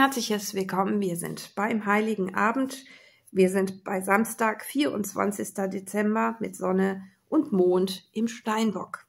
herzliches Willkommen. Wir sind beim Heiligen Abend. Wir sind bei Samstag, 24. Dezember mit Sonne und Mond im Steinbock.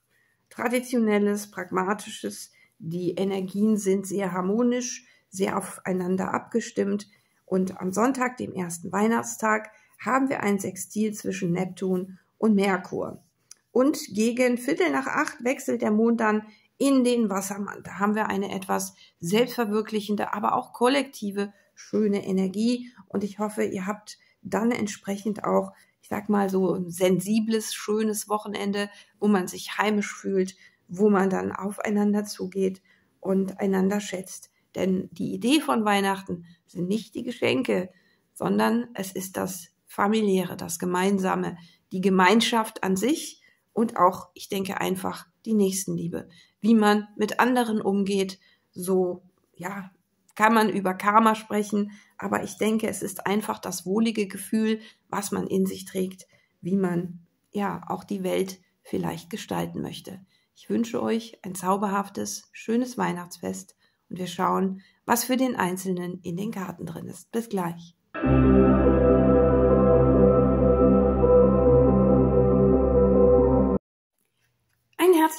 Traditionelles, pragmatisches. Die Energien sind sehr harmonisch, sehr aufeinander abgestimmt. Und am Sonntag, dem ersten Weihnachtstag, haben wir ein Sextil zwischen Neptun und Merkur. Und gegen Viertel nach acht wechselt der Mond dann in den Wassermann. Da haben wir eine etwas selbstverwirklichende, aber auch kollektive, schöne Energie. Und ich hoffe, ihr habt dann entsprechend auch, ich sag mal, so ein sensibles, schönes Wochenende, wo man sich heimisch fühlt, wo man dann aufeinander zugeht und einander schätzt. Denn die Idee von Weihnachten sind nicht die Geschenke, sondern es ist das familiäre, das Gemeinsame, die Gemeinschaft an sich und auch, ich denke einfach, die Nächstenliebe wie man mit anderen umgeht. So, ja, kann man über Karma sprechen, aber ich denke, es ist einfach das wohlige Gefühl, was man in sich trägt, wie man ja auch die Welt vielleicht gestalten möchte. Ich wünsche euch ein zauberhaftes, schönes Weihnachtsfest und wir schauen, was für den Einzelnen in den Karten drin ist. Bis gleich.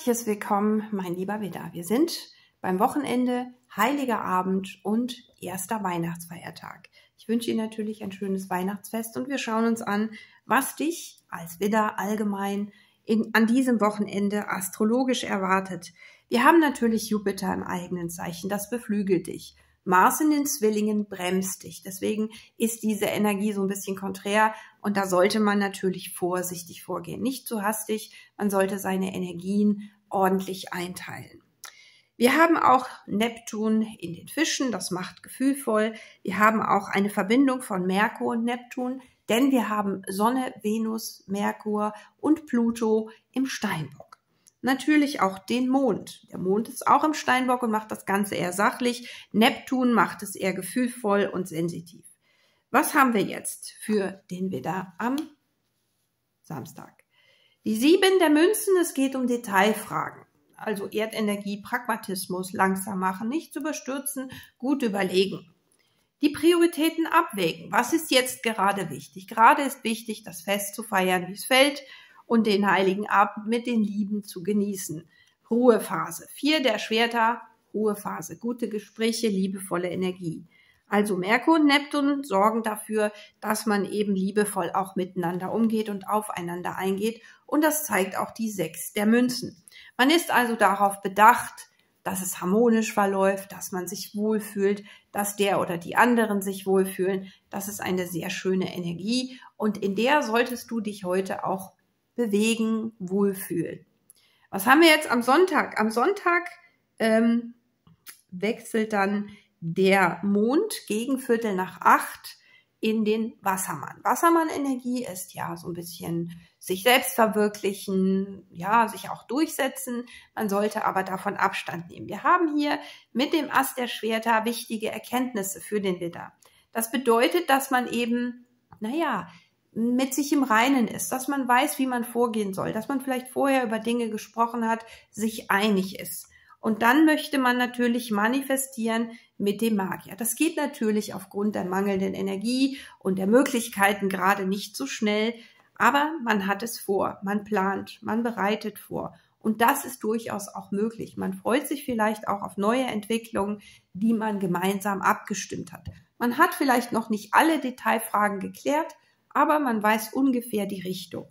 Herzliches Willkommen, mein lieber Widder. Wir sind beim Wochenende, Heiliger Abend und erster Weihnachtsfeiertag. Ich wünsche Ihnen natürlich ein schönes Weihnachtsfest und wir schauen uns an, was dich als Widder allgemein in, an diesem Wochenende astrologisch erwartet. Wir haben natürlich Jupiter im eigenen Zeichen, das beflügelt dich. Mars in den Zwillingen bremst dich. Deswegen ist diese Energie so ein bisschen konträr und da sollte man natürlich vorsichtig vorgehen. Nicht zu hastig, man sollte seine Energien ordentlich einteilen. Wir haben auch Neptun in den Fischen, das macht gefühlvoll. Wir haben auch eine Verbindung von Merkur und Neptun, denn wir haben Sonne, Venus, Merkur und Pluto im Steinbock natürlich auch den Mond. Der Mond ist auch im Steinbock und macht das Ganze eher sachlich. Neptun macht es eher gefühlvoll und sensitiv. Was haben wir jetzt für den Widder am Samstag? Die sieben der Münzen, es geht um Detailfragen. Also Erdenergie, Pragmatismus, langsam machen, nicht überstürzen, gut überlegen. Die Prioritäten abwägen. Was ist jetzt gerade wichtig? Gerade ist wichtig, das Fest zu feiern, wie es fällt und den heiligen Abend mit den Lieben zu genießen. Ruhephase. Vier der Schwerter, Ruhephase. Gute Gespräche, liebevolle Energie. Also Merkur und Neptun sorgen dafür, dass man eben liebevoll auch miteinander umgeht und aufeinander eingeht. Und das zeigt auch die Sechs der Münzen. Man ist also darauf bedacht, dass es harmonisch verläuft, dass man sich wohlfühlt, dass der oder die anderen sich wohlfühlen. Das ist eine sehr schöne Energie und in der solltest du dich heute auch bewegen, wohlfühlen. Was haben wir jetzt am Sonntag? Am Sonntag ähm, wechselt dann der Mond gegen Viertel nach acht in den Wassermann. Wassermann-Energie ist ja so ein bisschen sich selbst verwirklichen, ja, sich auch durchsetzen. Man sollte aber davon Abstand nehmen. Wir haben hier mit dem Ast der Schwerter wichtige Erkenntnisse für den Widder. Das bedeutet, dass man eben, naja, mit sich im Reinen ist, dass man weiß, wie man vorgehen soll, dass man vielleicht vorher über Dinge gesprochen hat, sich einig ist. Und dann möchte man natürlich manifestieren mit dem Magier. Das geht natürlich aufgrund der mangelnden Energie und der Möglichkeiten gerade nicht so schnell, aber man hat es vor, man plant, man bereitet vor. Und das ist durchaus auch möglich. Man freut sich vielleicht auch auf neue Entwicklungen, die man gemeinsam abgestimmt hat. Man hat vielleicht noch nicht alle Detailfragen geklärt, aber man weiß ungefähr die Richtung.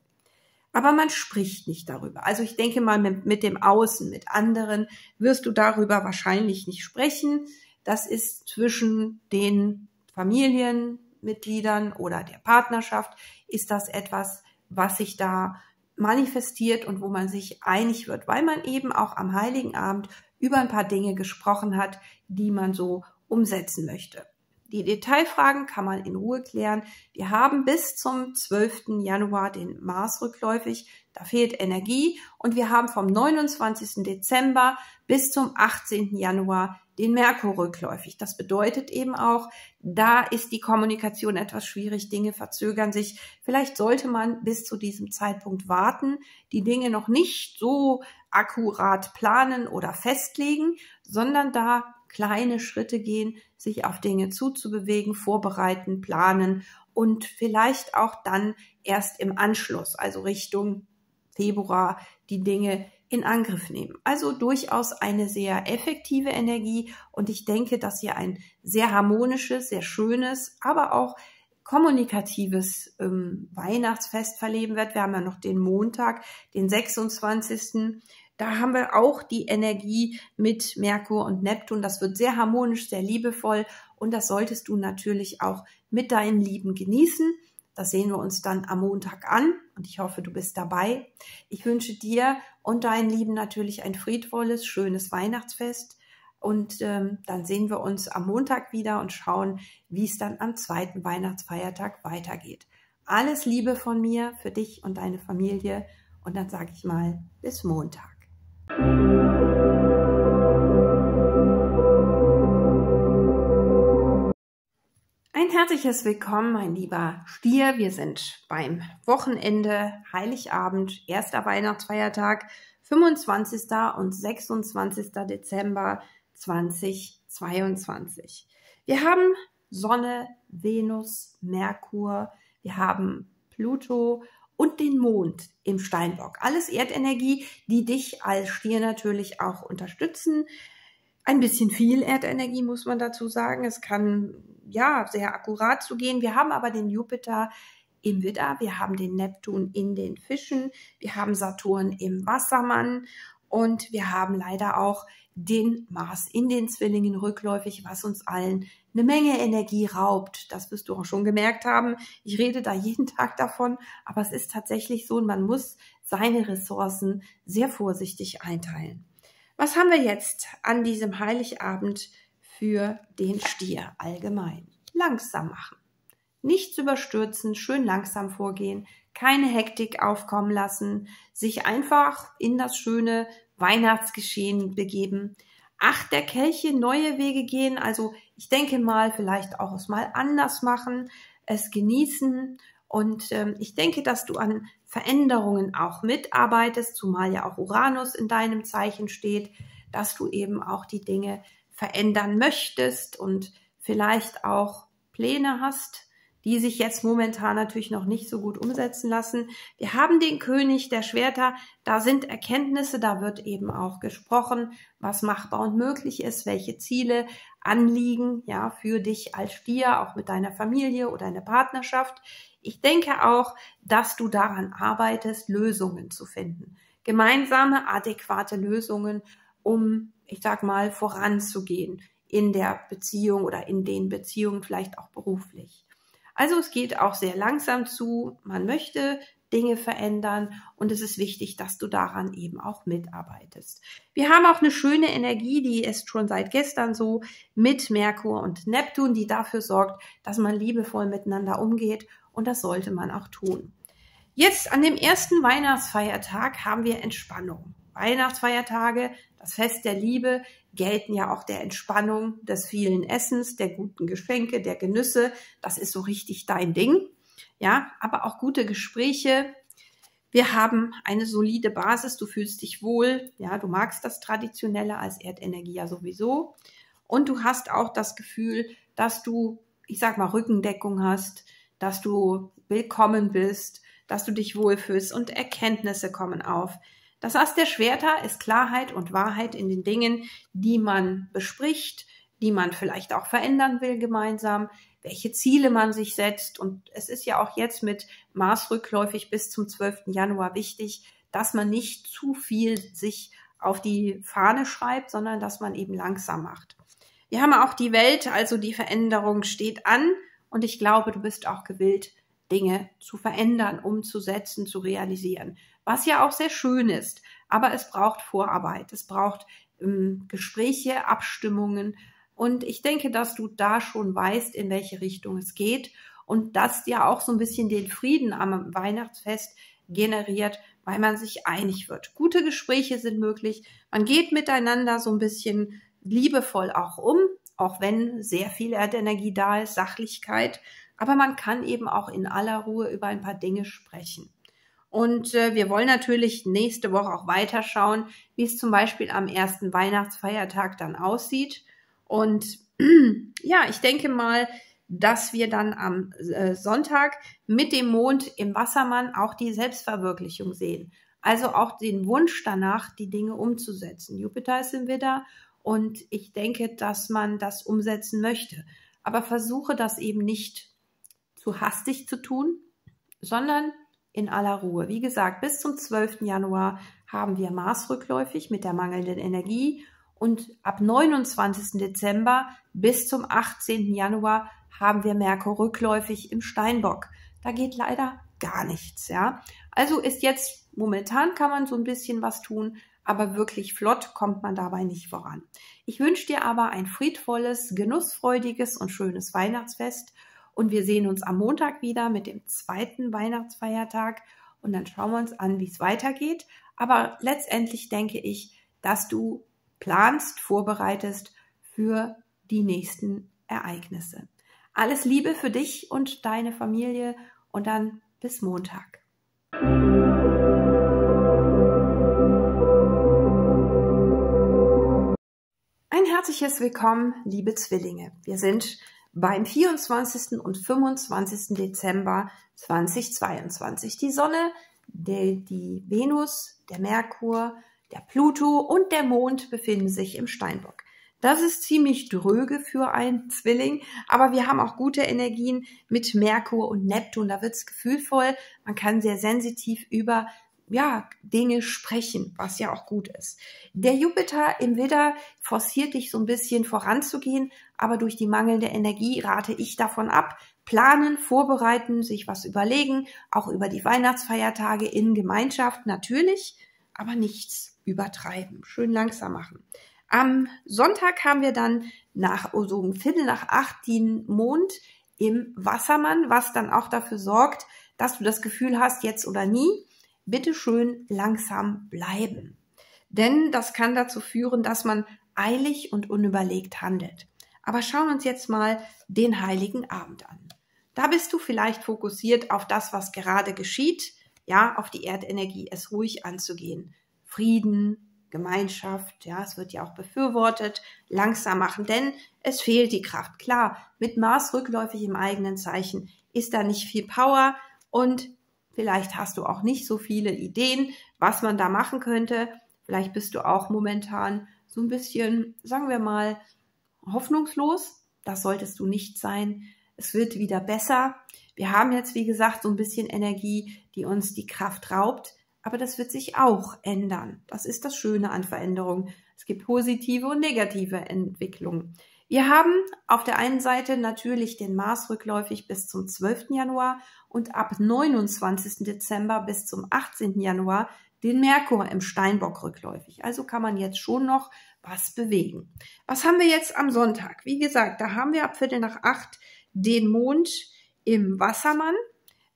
Aber man spricht nicht darüber. Also ich denke mal, mit, mit dem Außen, mit anderen wirst du darüber wahrscheinlich nicht sprechen. Das ist zwischen den Familienmitgliedern oder der Partnerschaft, ist das etwas, was sich da manifestiert und wo man sich einig wird, weil man eben auch am heiligen Abend über ein paar Dinge gesprochen hat, die man so umsetzen möchte. Die Detailfragen kann man in Ruhe klären. Wir haben bis zum 12. Januar den Mars rückläufig. Da fehlt Energie. Und wir haben vom 29. Dezember bis zum 18. Januar den Merkur rückläufig. Das bedeutet eben auch, da ist die Kommunikation etwas schwierig. Dinge verzögern sich. Vielleicht sollte man bis zu diesem Zeitpunkt warten, die Dinge noch nicht so akkurat planen oder festlegen, sondern da kleine Schritte gehen, sich auf Dinge zuzubewegen, vorbereiten, planen und vielleicht auch dann erst im Anschluss, also Richtung Februar, die Dinge in Angriff nehmen. Also durchaus eine sehr effektive Energie und ich denke, dass ihr ein sehr harmonisches, sehr schönes, aber auch kommunikatives ähm, Weihnachtsfest verleben wird. Wir haben ja noch den Montag, den 26. Da haben wir auch die Energie mit Merkur und Neptun. Das wird sehr harmonisch, sehr liebevoll und das solltest du natürlich auch mit deinen Lieben genießen. Das sehen wir uns dann am Montag an und ich hoffe, du bist dabei. Ich wünsche dir und deinen Lieben natürlich ein friedvolles, schönes Weihnachtsfest. Und ähm, dann sehen wir uns am Montag wieder und schauen, wie es dann am zweiten Weihnachtsfeiertag weitergeht. Alles Liebe von mir für dich und deine Familie. Und dann sage ich mal, bis Montag. Ein herzliches Willkommen, mein lieber Stier. Wir sind beim Wochenende, Heiligabend, erster Weihnachtsfeiertag, 25. und 26. Dezember 2022. Wir haben Sonne, Venus, Merkur, wir haben Pluto und den Mond im Steinbock. Alles Erdenergie, die dich als Stier natürlich auch unterstützen. Ein bisschen viel Erdenergie muss man dazu sagen. Es kann ja sehr akkurat zugehen. Wir haben aber den Jupiter im Widder, wir haben den Neptun in den Fischen, wir haben Saturn im Wassermann und wir haben leider auch den Mars in den Zwillingen rückläufig, was uns allen eine Menge Energie raubt. Das wirst du auch schon gemerkt haben. Ich rede da jeden Tag davon, aber es ist tatsächlich so man muss seine Ressourcen sehr vorsichtig einteilen. Was haben wir jetzt an diesem Heiligabend für den Stier allgemein? Langsam machen. Nichts überstürzen, schön langsam vorgehen, keine Hektik aufkommen lassen, sich einfach in das schöne Weihnachtsgeschehen begeben. Acht der Kelche neue Wege gehen, also ich denke mal, vielleicht auch es mal anders machen, es genießen und ähm, ich denke, dass du an Veränderungen auch mitarbeitest, zumal ja auch Uranus in deinem Zeichen steht, dass du eben auch die Dinge verändern möchtest und vielleicht auch Pläne hast, die sich jetzt momentan natürlich noch nicht so gut umsetzen lassen. Wir haben den König der Schwerter, da sind Erkenntnisse, da wird eben auch gesprochen, was machbar und möglich ist, welche Ziele, Anliegen, ja, für dich als Stier, auch mit deiner Familie oder in der Partnerschaft. Ich denke auch, dass du daran arbeitest, Lösungen zu finden. Gemeinsame, adäquate Lösungen, um, ich sag mal, voranzugehen in der Beziehung oder in den Beziehungen, vielleicht auch beruflich. Also es geht auch sehr langsam zu. Man möchte Dinge verändern und es ist wichtig, dass du daran eben auch mitarbeitest. Wir haben auch eine schöne Energie, die ist schon seit gestern so mit Merkur und Neptun, die dafür sorgt, dass man liebevoll miteinander umgeht und das sollte man auch tun. Jetzt an dem ersten Weihnachtsfeiertag haben wir Entspannung. Weihnachtsfeiertage, das Fest der Liebe, gelten ja auch der Entspannung, des vielen Essens, der guten Geschenke, der Genüsse. Das ist so richtig dein Ding. Ja, aber auch gute Gespräche. Wir haben eine solide Basis. Du fühlst dich wohl. Ja, du magst das Traditionelle als Erdenergie ja sowieso. Und du hast auch das Gefühl, dass du, ich sag mal, Rückendeckung hast, dass du willkommen bist, dass du dich wohlfühlst und Erkenntnisse kommen auf. Das Ass der Schwerter ist Klarheit und Wahrheit in den Dingen, die man bespricht, die man vielleicht auch verändern will gemeinsam, welche Ziele man sich setzt. Und es ist ja auch jetzt mit Mars rückläufig bis zum 12. Januar wichtig, dass man nicht zu viel sich auf die Fahne schreibt, sondern dass man eben langsam macht. Wir haben auch die Welt, also die Veränderung steht an und ich glaube, du bist auch gewillt, Dinge zu verändern, umzusetzen, zu realisieren was ja auch sehr schön ist. Aber es braucht Vorarbeit, es braucht ähm, Gespräche, Abstimmungen. Und ich denke, dass du da schon weißt, in welche Richtung es geht und das ja auch so ein bisschen den Frieden am Weihnachtsfest generiert, weil man sich einig wird. Gute Gespräche sind möglich. Man geht miteinander so ein bisschen liebevoll auch um, auch wenn sehr viel Erdenergie da ist, Sachlichkeit. Aber man kann eben auch in aller Ruhe über ein paar Dinge sprechen. Und äh, wir wollen natürlich nächste Woche auch weiterschauen, wie es zum Beispiel am ersten Weihnachtsfeiertag dann aussieht. Und ja, ich denke mal, dass wir dann am äh, Sonntag mit dem Mond im Wassermann auch die Selbstverwirklichung sehen. Also auch den Wunsch danach, die Dinge umzusetzen. Jupiter ist im Widder und ich denke, dass man das umsetzen möchte. Aber versuche das eben nicht zu hastig zu tun, sondern in aller Ruhe. Wie gesagt, bis zum 12. Januar haben wir Mars rückläufig mit der mangelnden Energie und ab 29. Dezember bis zum 18. Januar haben wir Merkur rückläufig im Steinbock. Da geht leider gar nichts, ja. Also ist jetzt momentan kann man so ein bisschen was tun, aber wirklich flott kommt man dabei nicht voran. Ich wünsche dir aber ein friedvolles, genussfreudiges und schönes Weihnachtsfest und wir sehen uns am Montag wieder mit dem zweiten Weihnachtsfeiertag und dann schauen wir uns an, wie es weitergeht. Aber letztendlich denke ich, dass du planst, vorbereitest für die nächsten Ereignisse. Alles Liebe für dich und deine Familie und dann bis Montag. Ein herzliches Willkommen, liebe Zwillinge. Wir sind beim 24. und 25. Dezember 2022. Die Sonne, die, die Venus, der Merkur, der Pluto und der Mond befinden sich im Steinbock. Das ist ziemlich dröge für ein Zwilling, aber wir haben auch gute Energien mit Merkur und Neptun. Da wird's gefühlvoll. Man kann sehr sensitiv über ja, Dinge sprechen, was ja auch gut ist. Der Jupiter im Widder forciert dich so ein bisschen voranzugehen, aber durch die mangelnde Energie rate ich davon ab. Planen, vorbereiten, sich was überlegen, auch über die Weihnachtsfeiertage in Gemeinschaft natürlich, aber nichts übertreiben, schön langsam machen. Am Sonntag haben wir dann nach so um Viertel nach acht den Mond im Wassermann, was dann auch dafür sorgt, dass du das Gefühl hast, jetzt oder nie, bitte schön langsam bleiben. Denn das kann dazu führen, dass man eilig und unüberlegt handelt. Aber schauen wir uns jetzt mal den heiligen Abend an. Da bist du vielleicht fokussiert auf das, was gerade geschieht, ja, auf die Erdenergie, es ruhig anzugehen. Frieden, Gemeinschaft, ja, es wird ja auch befürwortet, langsam machen, denn es fehlt die Kraft. Klar, mit Mars rückläufig im eigenen Zeichen ist da nicht viel Power und vielleicht hast du auch nicht so viele Ideen, was man da machen könnte. Vielleicht bist du auch momentan so ein bisschen, sagen wir mal, hoffnungslos. Das solltest du nicht sein. Es wird wieder besser. Wir haben jetzt, wie gesagt, so ein bisschen Energie, die uns die Kraft raubt. Aber das wird sich auch ändern. Das ist das Schöne an Veränderung. Es gibt positive und negative Entwicklungen. Wir haben auf der einen Seite natürlich den Mars rückläufig bis zum 12. Januar und ab 29. Dezember bis zum 18. Januar den Merkur im Steinbock rückläufig. Also kann man jetzt schon noch was bewegen. Was haben wir jetzt am Sonntag? Wie gesagt, da haben wir ab Viertel nach acht den Mond im Wassermann.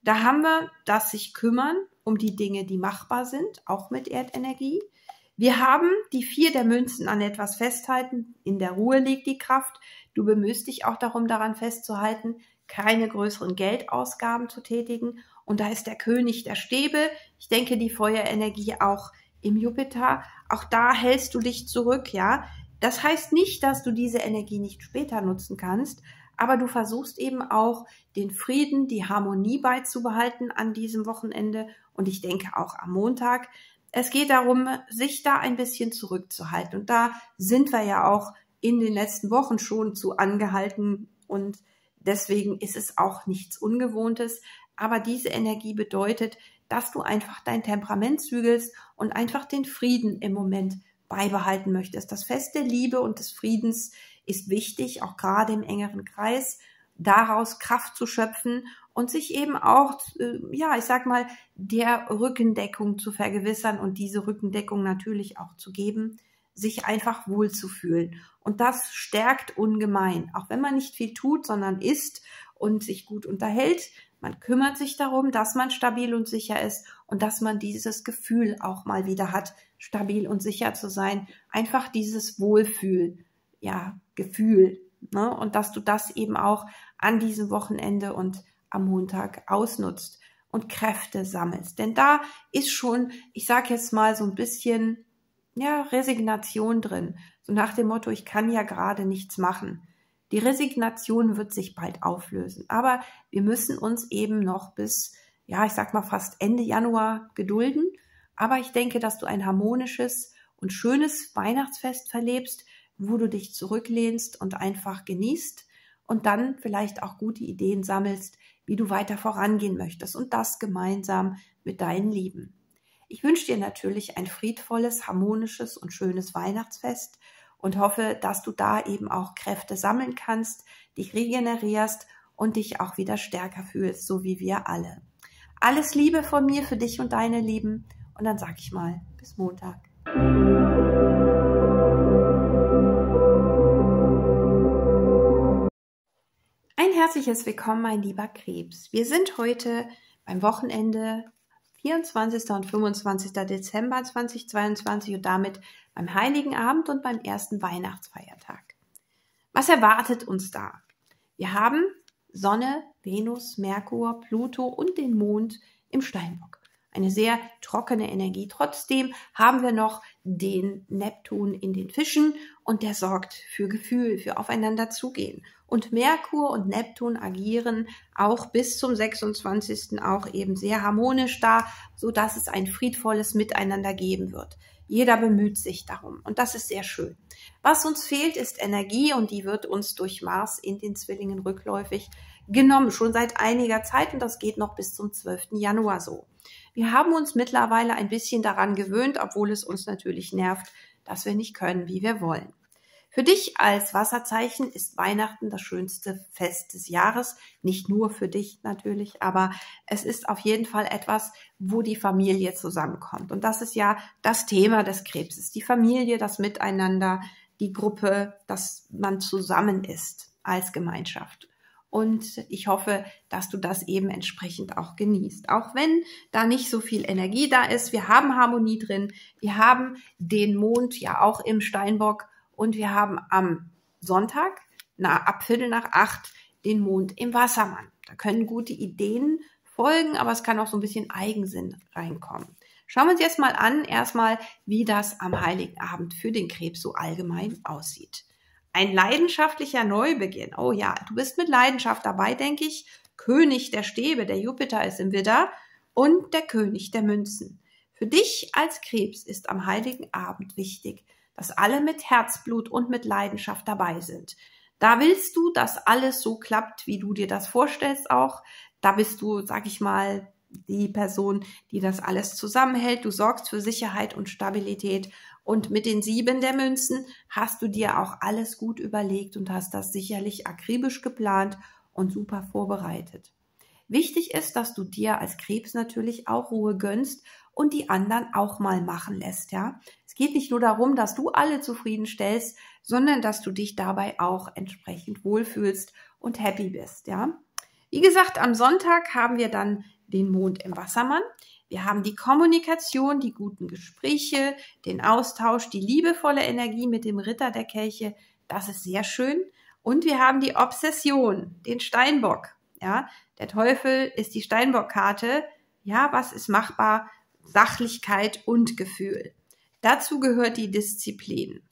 Da haben wir das sich kümmern um die Dinge, die machbar sind, auch mit Erdenergie. Wir haben die vier der Münzen an etwas festhalten. In der Ruhe liegt die Kraft. Du bemühst dich auch darum, daran festzuhalten, keine größeren Geldausgaben zu tätigen. Und da ist der König der Stäbe. Ich denke, die Feuerenergie auch im Jupiter. Auch da hältst du dich zurück, ja. Das heißt nicht, dass du diese Energie nicht später nutzen kannst, aber du versuchst eben auch den Frieden, die Harmonie beizubehalten an diesem Wochenende und ich denke auch am Montag. Es geht darum, sich da ein bisschen zurückzuhalten. Und da sind wir ja auch in den letzten Wochen schon zu angehalten. Und deswegen ist es auch nichts Ungewohntes, aber diese Energie bedeutet, dass du einfach dein Temperament zügelst und einfach den Frieden im Moment beibehalten möchtest. Das Fest der Liebe und des Friedens ist wichtig, auch gerade im engeren Kreis, daraus Kraft zu schöpfen und sich eben auch, äh, ja, ich sag mal, der Rückendeckung zu vergewissern und diese Rückendeckung natürlich auch zu geben, sich einfach wohlzufühlen. Und das stärkt ungemein, auch wenn man nicht viel tut, sondern isst und sich gut unterhält. Man kümmert sich darum, dass man stabil und sicher ist und dass man dieses Gefühl auch mal wieder hat, stabil und sicher zu sein. Einfach dieses Wohlfühl, ja, Gefühl. Ne? Und dass du das eben auch an diesem Wochenende und am Montag ausnutzt und Kräfte sammelst. Denn da ist schon, ich sage jetzt mal so ein bisschen, ja, Resignation drin. So nach dem Motto, ich kann ja gerade nichts machen. Die Resignation wird sich bald auflösen. Aber wir müssen uns eben noch bis, ja, ich sag mal fast Ende Januar gedulden. Aber ich denke, dass du ein harmonisches und schönes Weihnachtsfest verlebst, wo du dich zurücklehnst und einfach genießt und dann vielleicht auch gute Ideen sammelst, wie du weiter vorangehen möchtest und das gemeinsam mit deinen Lieben. Ich wünsche dir natürlich ein friedvolles, harmonisches und schönes Weihnachtsfest und hoffe, dass du da eben auch Kräfte sammeln kannst, dich regenerierst und dich auch wieder stärker fühlst, so wie wir alle. Alles Liebe von mir für dich und deine Lieben und dann sag ich mal, bis Montag. Herzliches Willkommen, mein lieber Krebs. Wir sind heute beim Wochenende 24. und 25. Dezember 2022 und damit beim Heiligen Abend und beim ersten Weihnachtsfeiertag. Was erwartet uns da? Wir haben Sonne, Venus, Merkur, Pluto und den Mond im Steinbock. Eine sehr trockene Energie. Trotzdem haben wir noch den Neptun in den Fischen und der sorgt für Gefühl, für aufeinander zugehen. Und Merkur und Neptun agieren auch bis zum 26. auch eben sehr harmonisch da, so dass es ein friedvolles Miteinander geben wird. Jeder bemüht sich darum und das ist sehr schön. Was uns fehlt, ist Energie und die wird uns durch Mars in den Zwillingen rückläufig genommen, schon seit einiger Zeit und das geht noch bis zum 12. Januar so. Wir haben uns mittlerweile ein bisschen daran gewöhnt, obwohl es uns natürlich nervt, dass wir nicht können, wie wir wollen. Für dich als Wasserzeichen ist Weihnachten das schönste Fest des Jahres. Nicht nur für dich natürlich, aber es ist auf jeden Fall etwas, wo die Familie zusammenkommt. Und das ist ja das Thema des Krebses. Die Familie, das Miteinander, die Gruppe, dass man zusammen ist als Gemeinschaft. Und ich hoffe, dass du das eben entsprechend auch genießt. Auch wenn da nicht so viel Energie da ist. Wir haben Harmonie drin. Wir haben den Mond ja auch im Steinbock und wir haben am Sonntag na, ab Viertel nach acht den Mond im Wassermann. Da können gute Ideen folgen, aber es kann auch so ein bisschen Eigensinn reinkommen. Schauen wir uns jetzt mal an, erstmal, wie das am Heiligen Abend für den Krebs so allgemein aussieht. Ein leidenschaftlicher Neubeginn. Oh ja, du bist mit Leidenschaft dabei, denke ich. König der Stäbe, der Jupiter ist im Widder und der König der Münzen. Für dich als Krebs ist am Heiligen Abend wichtig, dass alle mit Herzblut und mit Leidenschaft dabei sind. Da willst du, dass alles so klappt, wie du dir das vorstellst auch. Da bist du, sag ich mal, die Person, die das alles zusammenhält. Du sorgst für Sicherheit und Stabilität. Und mit den sieben der Münzen hast du dir auch alles gut überlegt und hast das sicherlich akribisch geplant und super vorbereitet. Wichtig ist, dass du dir als Krebs natürlich auch Ruhe gönnst und die anderen auch mal machen lässt, ja. Es geht nicht nur darum, dass du alle zufriedenstellst, sondern dass du dich dabei auch entsprechend wohlfühlst und happy bist, ja. Wie gesagt, am Sonntag haben wir dann den Mond im Wassermann. Wir haben die Kommunikation, die guten Gespräche, den Austausch, die liebevolle Energie mit dem Ritter der Kelche. Das ist sehr schön. Und wir haben die Obsession, den Steinbock. Ja, der Teufel ist die Steinbockkarte. Ja, was ist machbar? Sachlichkeit und Gefühl. Dazu gehört die Disziplin.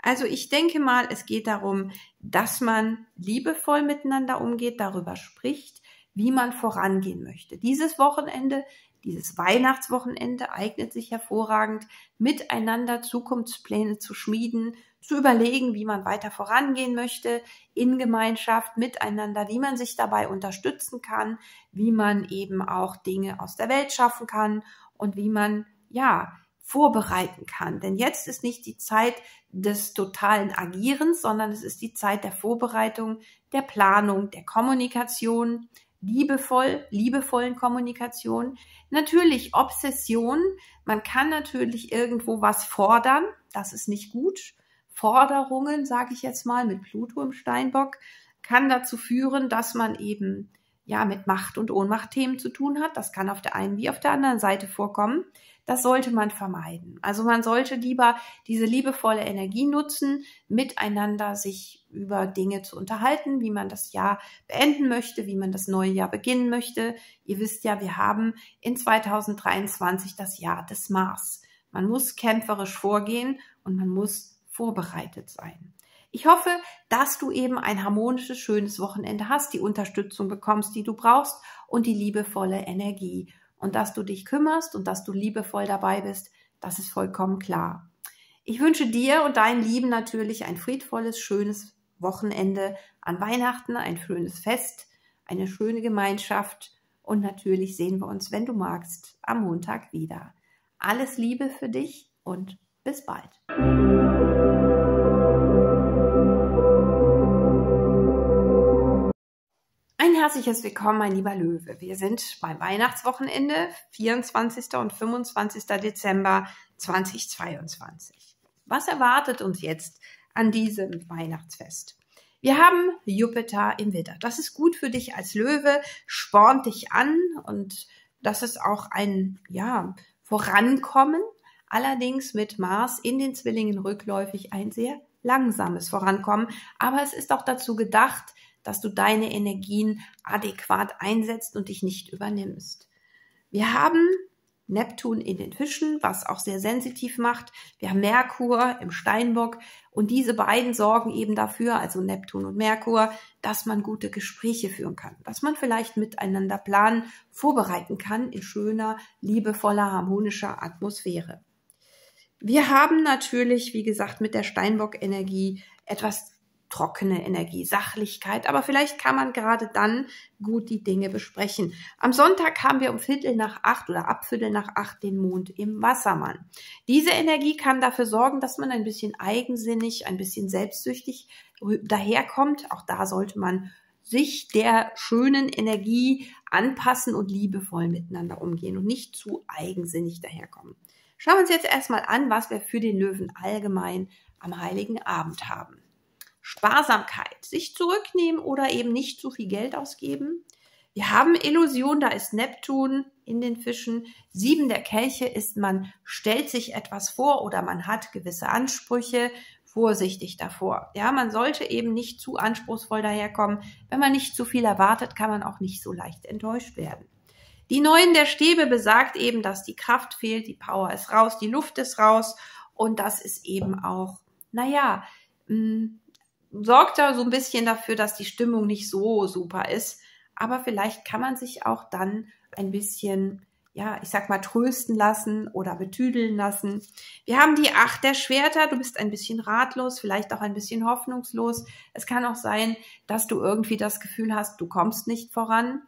Also ich denke mal, es geht darum, dass man liebevoll miteinander umgeht, darüber spricht, wie man vorangehen möchte. Dieses Wochenende, dieses Weihnachtswochenende eignet sich hervorragend, miteinander Zukunftspläne zu schmieden, zu überlegen, wie man weiter vorangehen möchte, in Gemeinschaft, miteinander, wie man sich dabei unterstützen kann, wie man eben auch Dinge aus der Welt schaffen kann und wie man, ja, vorbereiten kann. Denn jetzt ist nicht die Zeit des totalen Agierens, sondern es ist die Zeit der Vorbereitung, der Planung, der Kommunikation, liebevoll, liebevollen Kommunikation. Natürlich Obsession. Man kann natürlich irgendwo was fordern. Das ist nicht gut. Forderungen, sage ich jetzt mal, mit Pluto im Steinbock, kann dazu führen, dass man eben ja mit Macht- und Ohnmachtthemen zu tun hat. Das kann auf der einen wie auf der anderen Seite vorkommen. Das sollte man vermeiden. Also man sollte lieber diese liebevolle Energie nutzen, miteinander sich über Dinge zu unterhalten, wie man das Jahr beenden möchte, wie man das neue Jahr beginnen möchte. Ihr wisst ja, wir haben in 2023 das Jahr des Mars. Man muss kämpferisch vorgehen und man muss vorbereitet sein. Ich hoffe, dass du eben ein harmonisches, schönes Wochenende hast, die Unterstützung bekommst, die du brauchst und die liebevolle Energie. Und dass du dich kümmerst und dass du liebevoll dabei bist, das ist vollkommen klar. Ich wünsche dir und deinen Lieben natürlich ein friedvolles, schönes Wochenende an Weihnachten, ein schönes Fest, eine schöne Gemeinschaft und natürlich sehen wir uns, wenn du magst, am Montag wieder. Alles Liebe für dich und bis bald. Herzliches Willkommen, mein lieber Löwe. Wir sind beim Weihnachtswochenende, 24. und 25. Dezember 2022. Was erwartet uns jetzt an diesem Weihnachtsfest? Wir haben Jupiter im Widder. Das ist gut für dich als Löwe, spornt dich an und das ist auch ein, ja, Vorankommen. Allerdings mit Mars in den Zwillingen rückläufig ein sehr langsames Vorankommen. Aber es ist auch dazu gedacht, dass du deine Energien adäquat einsetzt und dich nicht übernimmst. Wir haben Neptun in den Fischen, was auch sehr sensitiv macht. Wir haben Merkur im Steinbock und diese beiden sorgen eben dafür, also Neptun und Merkur, dass man gute Gespräche führen kann, dass man vielleicht miteinander planen, vorbereiten kann in schöner, liebevoller, harmonischer Atmosphäre. Wir haben natürlich, wie gesagt, mit der Steinbock-Energie etwas trockene Energie, Sachlichkeit, aber vielleicht kann man gerade dann gut die Dinge besprechen. Am Sonntag haben wir um Viertel nach acht oder ab Viertel nach acht den Mond im Wassermann. Diese Energie kann dafür sorgen, dass man ein bisschen eigensinnig, ein bisschen selbstsüchtig daherkommt. Auch da sollte man sich der schönen Energie anpassen und liebevoll miteinander umgehen und nicht zu eigensinnig daherkommen. Schauen wir uns jetzt erstmal an, was wir für den Löwen allgemein am heiligen Abend haben. Sparsamkeit, sich zurücknehmen oder eben nicht zu viel Geld ausgeben. Wir haben Illusion, da ist Neptun in den Fischen. Sieben der Kelche ist, man stellt sich etwas vor oder man hat gewisse Ansprüche, vorsichtig davor. Ja, man sollte eben nicht zu anspruchsvoll daherkommen. Wenn man nicht zu viel erwartet, kann man auch nicht so leicht enttäuscht werden. Die Neuen der Stäbe besagt eben, dass die Kraft fehlt, die Power ist raus, die Luft ist raus und das ist eben auch, naja, mh, mm, sorgt da so ein bisschen dafür, dass die Stimmung nicht so super ist. Aber vielleicht kann man sich auch dann ein bisschen, ja, ich sag mal, trösten lassen oder betüdeln lassen. Wir haben die Acht der Schwerter. Du bist ein bisschen ratlos, vielleicht auch ein bisschen hoffnungslos. Es kann auch sein, dass du irgendwie das Gefühl hast, du kommst nicht voran.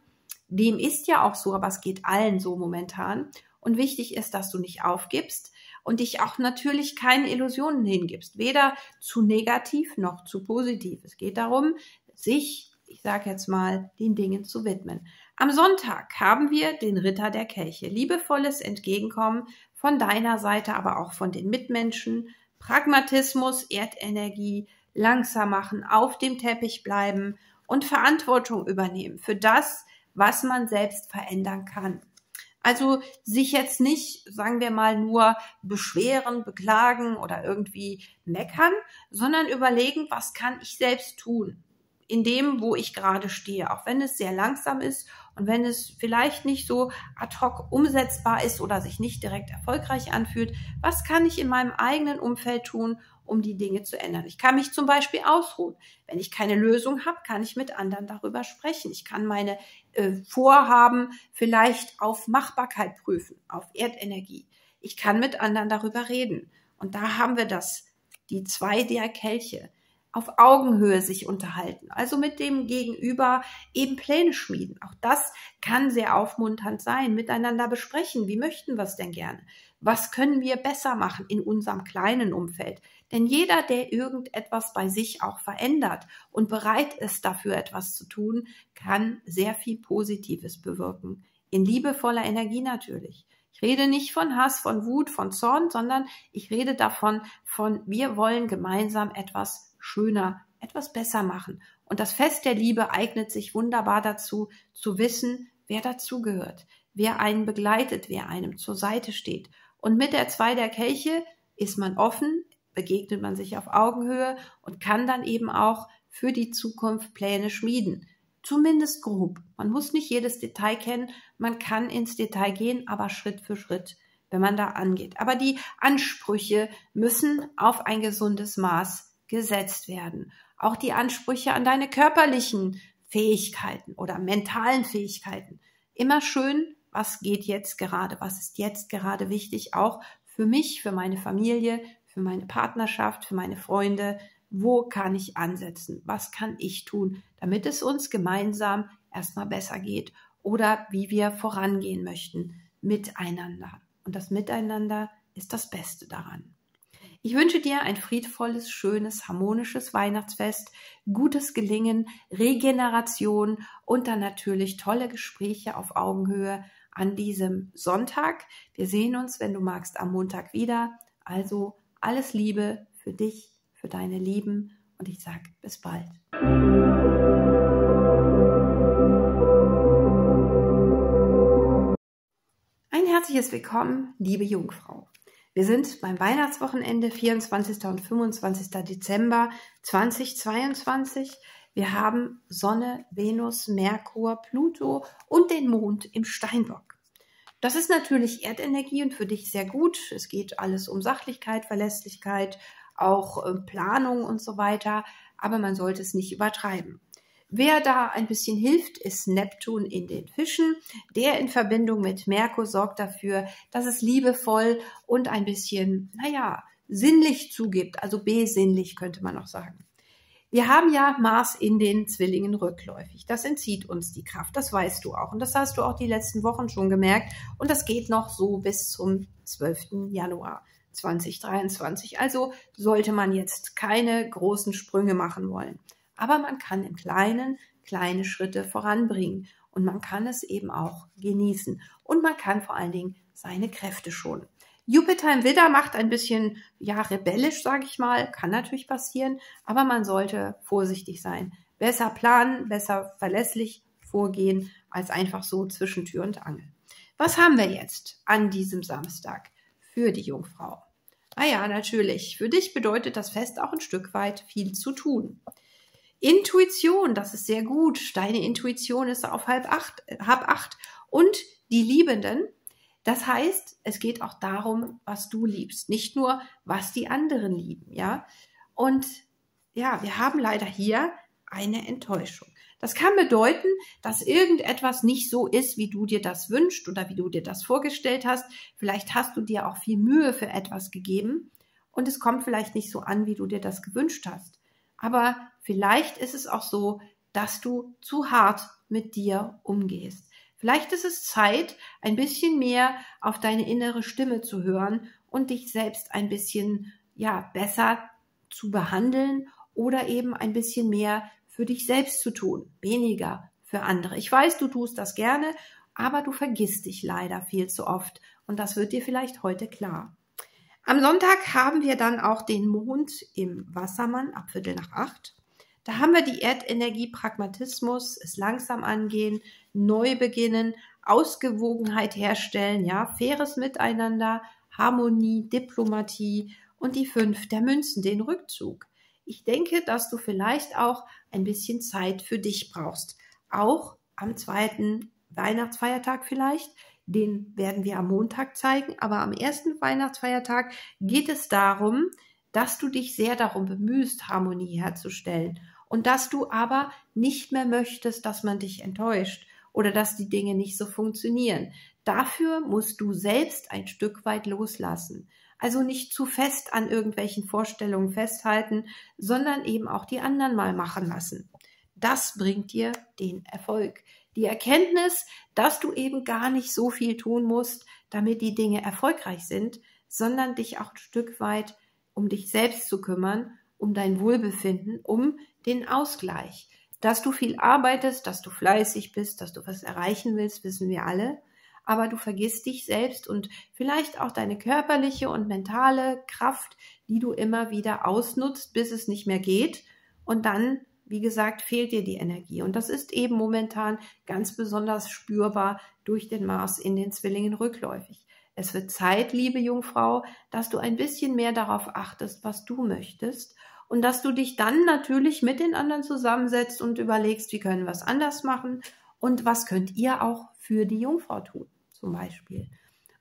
Dem ist ja auch so, aber es geht allen so momentan. Und wichtig ist, dass du nicht aufgibst, und dich auch natürlich keinen Illusionen hingibst, weder zu negativ noch zu positiv. Es geht darum, sich, ich sage jetzt mal, den Dingen zu widmen. Am Sonntag haben wir den Ritter der Kelche, liebevolles Entgegenkommen von deiner Seite, aber auch von den Mitmenschen, Pragmatismus, Erdenergie, langsam machen, auf dem Teppich bleiben und Verantwortung übernehmen für das, was man selbst verändern kann. Also sich jetzt nicht, sagen wir mal, nur beschweren, beklagen oder irgendwie meckern, sondern überlegen, was kann ich selbst tun in dem, wo ich gerade stehe, auch wenn es sehr langsam ist und wenn es vielleicht nicht so ad hoc umsetzbar ist oder sich nicht direkt erfolgreich anfühlt, was kann ich in meinem eigenen Umfeld tun, um die Dinge zu ändern. Ich kann mich zum Beispiel ausruhen. Wenn ich keine Lösung habe, kann ich mit anderen darüber sprechen. Ich kann meine äh, Vorhaben vielleicht auf Machbarkeit prüfen, auf Erdenergie. Ich kann mit anderen darüber reden. Und da haben wir das, die zwei der Kelche auf Augenhöhe sich unterhalten, also mit dem Gegenüber eben Pläne schmieden. Auch das kann sehr aufmunternd sein, miteinander besprechen, wie möchten wir es denn gerne? Was können wir besser machen in unserem kleinen Umfeld? Denn jeder, der irgendetwas bei sich auch verändert und bereit ist, dafür etwas zu tun, kann sehr viel Positives bewirken. In liebevoller Energie natürlich. Ich rede nicht von Hass, von Wut, von Zorn, sondern ich rede davon, von wir wollen gemeinsam etwas schöner, etwas besser machen. Und das Fest der Liebe eignet sich wunderbar dazu, zu wissen, wer dazugehört, wer einen begleitet, wer einem zur Seite steht. Und mit der Zwei der Kelche ist man offen, begegnet man sich auf Augenhöhe und kann dann eben auch für die Zukunft Pläne schmieden. Zumindest grob. Man muss nicht jedes Detail kennen, man kann ins Detail gehen, aber Schritt für Schritt wenn man da angeht. Aber die Ansprüche müssen auf ein gesundes Maß gesetzt werden. Auch die Ansprüche an deine körperlichen Fähigkeiten oder mentalen Fähigkeiten. Immer schön, was geht jetzt gerade, was ist jetzt gerade wichtig, auch für mich, für meine Familie, für meine Partnerschaft, für meine Freunde. Wo kann ich ansetzen? Was kann ich tun, damit es uns gemeinsam erstmal besser geht oder wie wir vorangehen möchten miteinander. Und das Miteinander ist das Beste daran. Ich wünsche dir ein friedvolles, schönes, harmonisches Weihnachtsfest, gutes Gelingen, Regeneration und dann natürlich tolle Gespräche auf Augenhöhe an diesem Sonntag. Wir sehen uns, wenn du magst, am Montag wieder. Also alles Liebe für dich, für deine Lieben und ich sage bis bald. Ein herzliches Willkommen, liebe Jungfrau. Wir sind beim Weihnachtswochenende 24. und 25. Dezember 2022. Wir haben Sonne, Venus, Merkur, Pluto und den Mond im Steinbock. Das ist natürlich Erdenergie und für dich sehr gut. Es geht alles um Sachlichkeit, Verlässlichkeit, auch äh, Planung und so weiter. Aber man sollte es nicht übertreiben. Wer da ein bisschen hilft, ist Neptun in den Fischen. Der in Verbindung mit Merkur sorgt dafür, dass es liebevoll und ein bisschen, naja, sinnlich zugibt. Also besinnlich könnte man auch sagen. Wir haben ja Mars in den Zwillingen rückläufig. Das entzieht uns die Kraft. Das weißt du auch. Und das hast du auch die letzten Wochen schon gemerkt. Und das geht noch so bis zum 12. Januar 2023. Also sollte man jetzt keine großen Sprünge machen wollen. Aber man kann im Kleinen kleine Schritte voranbringen und man kann es eben auch genießen. Und man kann vor allen Dingen seine Kräfte schonen. Jupiter im Widder macht ein bisschen, ja, rebellisch, sage ich mal. Kann natürlich passieren, aber man sollte vorsichtig sein. Besser planen, besser verlässlich vorgehen, als einfach so zwischen Tür und Angel. Was haben wir jetzt an diesem Samstag für die Jungfrau? Ah ja, natürlich. Für dich bedeutet das Fest auch ein Stück weit viel zu tun. Intuition, das ist sehr gut. Deine Intuition ist auf halb acht, halb acht. Und die Liebenden, das heißt, es geht auch darum, was du liebst, nicht nur, was die anderen lieben, ja. Und ja, wir haben leider hier eine Enttäuschung. Das kann bedeuten, dass irgendetwas nicht so ist, wie du dir das wünschst oder wie du dir das vorgestellt hast. Vielleicht hast du dir auch viel Mühe für etwas gegeben und es kommt vielleicht nicht so an, wie du dir das gewünscht hast. Aber vielleicht ist es auch so, dass du zu hart mit dir umgehst. Vielleicht ist es Zeit, ein bisschen mehr auf deine innere Stimme zu hören und dich selbst ein bisschen, ja, besser zu behandeln oder eben ein bisschen mehr für dich selbst zu tun, weniger für andere. Ich weiß, du tust das gerne, aber du vergisst dich leider viel zu oft und das wird dir vielleicht heute klar. Am Sonntag haben wir dann auch den Mond im Wassermann ab Viertel nach acht. Da haben wir die Erdenergie Pragmatismus, es langsam angehen, neu beginnen, Ausgewogenheit herstellen, ja, faires Miteinander, Harmonie, Diplomatie und die fünf der Münzen, den Rückzug. Ich denke, dass du vielleicht auch ein bisschen Zeit für dich brauchst. Auch am zweiten Weihnachtsfeiertag vielleicht, den werden wir am Montag zeigen. Aber am ersten Weihnachtsfeiertag geht es darum, dass du dich sehr darum bemühst, Harmonie herzustellen und dass du aber nicht mehr möchtest, dass man dich enttäuscht oder dass die Dinge nicht so funktionieren. Dafür musst du selbst ein Stück weit loslassen. Also nicht zu fest an irgendwelchen Vorstellungen festhalten, sondern eben auch die anderen mal machen lassen. Das bringt dir den Erfolg. Die Erkenntnis, dass du eben gar nicht so viel tun musst, damit die Dinge erfolgreich sind, sondern dich auch ein Stück weit um dich selbst zu kümmern, um dein Wohlbefinden, um den Ausgleich. Dass du viel arbeitest, dass du fleißig bist, dass du was erreichen willst, wissen wir alle. Aber du vergisst dich selbst und vielleicht auch deine körperliche und mentale Kraft, die du immer wieder ausnutzt, bis es nicht mehr geht. Und dann wie gesagt, fehlt dir die Energie. Und das ist eben momentan ganz besonders spürbar durch den Mars in den Zwillingen rückläufig. Es wird Zeit, liebe Jungfrau, dass du ein bisschen mehr darauf achtest, was du möchtest und dass du dich dann natürlich mit den anderen zusammensetzt und überlegst, wie können wir es anders machen und was könnt ihr auch für die Jungfrau tun, zum Beispiel.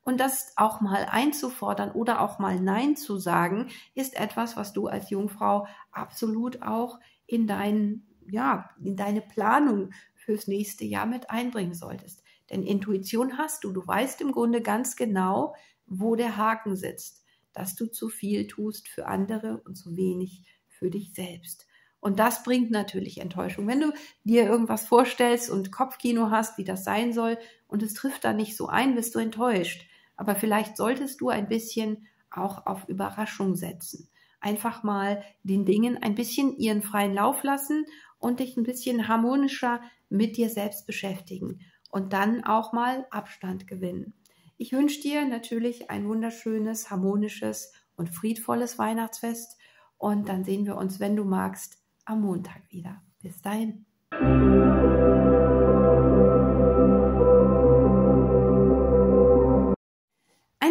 Und das auch mal einzufordern oder auch mal Nein zu sagen, ist etwas, was du als Jungfrau absolut auch in dein, ja, in deine Planung fürs nächste Jahr mit einbringen solltest. Denn Intuition hast du. Du weißt im Grunde ganz genau, wo der Haken sitzt, dass du zu viel tust für andere und zu wenig für dich selbst. Und das bringt natürlich Enttäuschung. Wenn du dir irgendwas vorstellst und Kopfkino hast, wie das sein soll, und es trifft da nicht so ein, bist du enttäuscht. Aber vielleicht solltest du ein bisschen auch auf Überraschung setzen. Einfach mal den Dingen ein bisschen ihren freien Lauf lassen und dich ein bisschen harmonischer mit dir selbst beschäftigen und dann auch mal Abstand gewinnen. Ich wünsche dir natürlich ein wunderschönes, harmonisches und friedvolles Weihnachtsfest und dann sehen wir uns, wenn du magst, am Montag wieder. Bis dahin.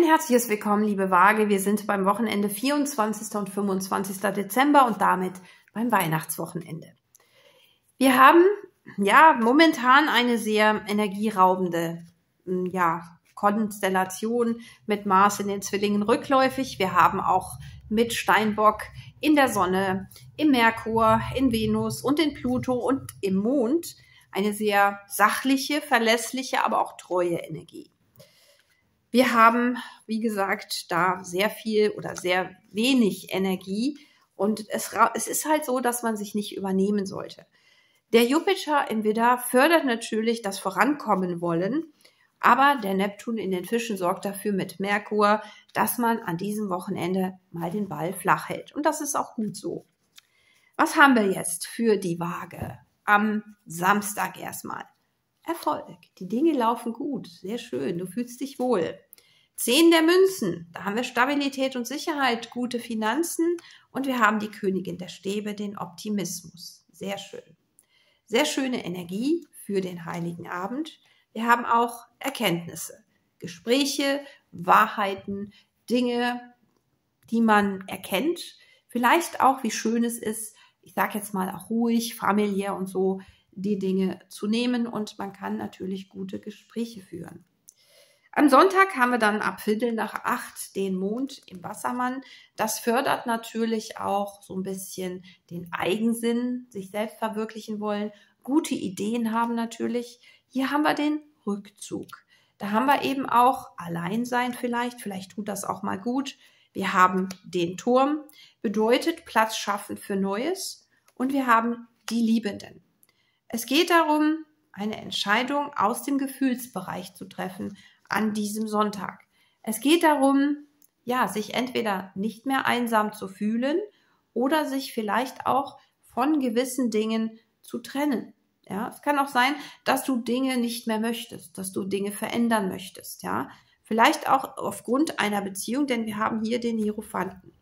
Herzliches Willkommen, liebe Waage. Wir sind beim Wochenende 24. und 25. Dezember und damit beim Weihnachtswochenende. Wir haben ja momentan eine sehr energieraubende hm, ja, Konstellation mit Mars in den Zwillingen rückläufig. Wir haben auch mit Steinbock in der Sonne, im Merkur, in Venus und in Pluto und im Mond eine sehr sachliche, verlässliche, aber auch treue Energie. Wir haben, wie gesagt, da sehr viel oder sehr wenig Energie und es, es ist halt so, dass man sich nicht übernehmen sollte. Der Jupiter im Widder fördert natürlich das Vorankommen wollen, aber der Neptun in den Fischen sorgt dafür mit Merkur, dass man an diesem Wochenende mal den Ball flach hält. Und das ist auch gut so. Was haben wir jetzt für die Waage? Am Samstag erstmal. Erfolg. Die Dinge laufen gut. Sehr schön. Du fühlst dich wohl. Zehn der Münzen. Da haben wir Stabilität und Sicherheit, gute Finanzen und wir haben die Königin der Stäbe, den Optimismus. Sehr schön. Sehr schöne Energie für den heiligen Abend. Wir haben auch Erkenntnisse, Gespräche, Wahrheiten, Dinge, die man erkennt. Vielleicht auch, wie schön es ist, ich sage jetzt mal auch ruhig, familiär und so, die Dinge zu nehmen und man kann natürlich gute Gespräche führen. Am Sonntag haben wir dann ab Viertel nach acht den Mond im Wassermann. Das fördert natürlich auch so ein bisschen den Eigensinn, sich selbst verwirklichen wollen, gute Ideen haben natürlich. Hier haben wir den Rückzug. Da haben wir eben auch Alleinsein vielleicht, vielleicht tut das auch mal gut. Wir haben den Turm, bedeutet Platz schaffen für Neues und wir haben die Liebenden. Es geht darum, eine Entscheidung aus dem Gefühlsbereich zu treffen an diesem Sonntag. Es geht darum, ja, sich entweder nicht mehr einsam zu fühlen oder sich vielleicht auch von gewissen Dingen zu trennen. Ja, es kann auch sein, dass du Dinge nicht mehr möchtest, dass du Dinge verändern möchtest. Ja, vielleicht auch aufgrund einer Beziehung, denn wir haben hier den Hierophanten.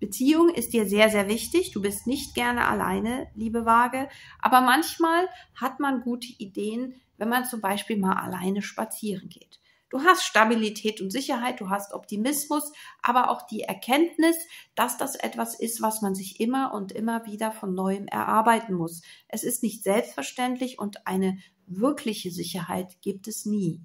Beziehung ist dir sehr, sehr wichtig. Du bist nicht gerne alleine, liebe Waage. Aber manchmal hat man gute Ideen, wenn man zum Beispiel mal alleine spazieren geht. Du hast Stabilität und Sicherheit, du hast Optimismus, aber auch die Erkenntnis, dass das etwas ist, was man sich immer und immer wieder von neuem erarbeiten muss. Es ist nicht selbstverständlich und eine wirkliche Sicherheit gibt es nie.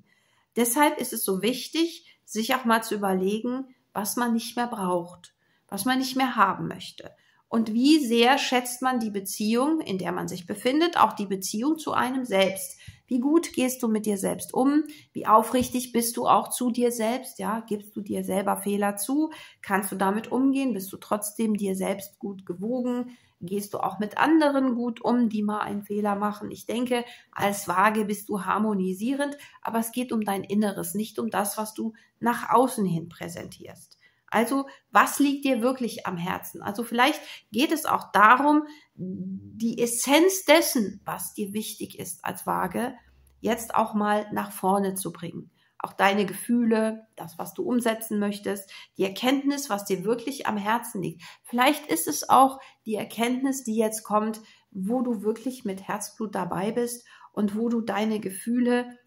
Deshalb ist es so wichtig, sich auch mal zu überlegen, was man nicht mehr braucht, was man nicht mehr haben möchte. Und wie sehr schätzt man die Beziehung, in der man sich befindet, auch die Beziehung zu einem selbst. Wie gut gehst du mit dir selbst um? Wie aufrichtig bist du auch zu dir selbst? Ja, gibst du dir selber Fehler zu? Kannst du damit umgehen? Bist du trotzdem dir selbst gut gewogen? Gehst du auch mit anderen gut um, die mal einen Fehler machen? Ich denke, als Waage bist du harmonisierend, aber es geht um dein Inneres, nicht um das, was du nach außen hin präsentierst. Also, was liegt dir wirklich am Herzen? Also, vielleicht geht es auch darum, die Essenz dessen, was dir wichtig ist als Waage, jetzt auch mal nach vorne zu bringen. Auch deine Gefühle, das, was du umsetzen möchtest, die Erkenntnis, was dir wirklich am Herzen liegt. Vielleicht ist es auch die Erkenntnis, die jetzt kommt, wo du wirklich mit Herzblut dabei bist und wo du deine Gefühle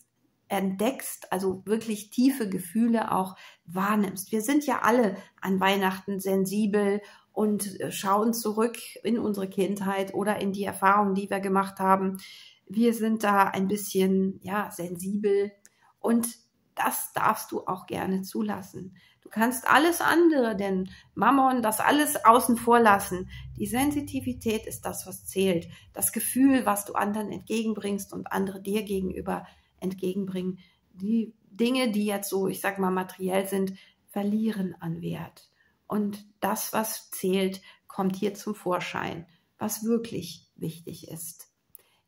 entdeckst, also wirklich tiefe Gefühle auch wahrnimmst. Wir sind ja alle an Weihnachten sensibel und äh, schauen zurück in unsere Kindheit oder in die Erfahrungen, die wir gemacht haben. Wir sind da ein bisschen, ja, sensibel und das darfst du auch gerne zulassen. Du kannst alles andere, denn Mammon, das alles außen vor lassen. Die Sensitivität ist das, was zählt. Das Gefühl, was du anderen entgegenbringst und andere dir gegenüber entgegenbringen. Die Dinge, die jetzt so, ich sag mal, materiell sind, verlieren an Wert. Und das, was zählt, kommt hier zum Vorschein, was wirklich wichtig ist.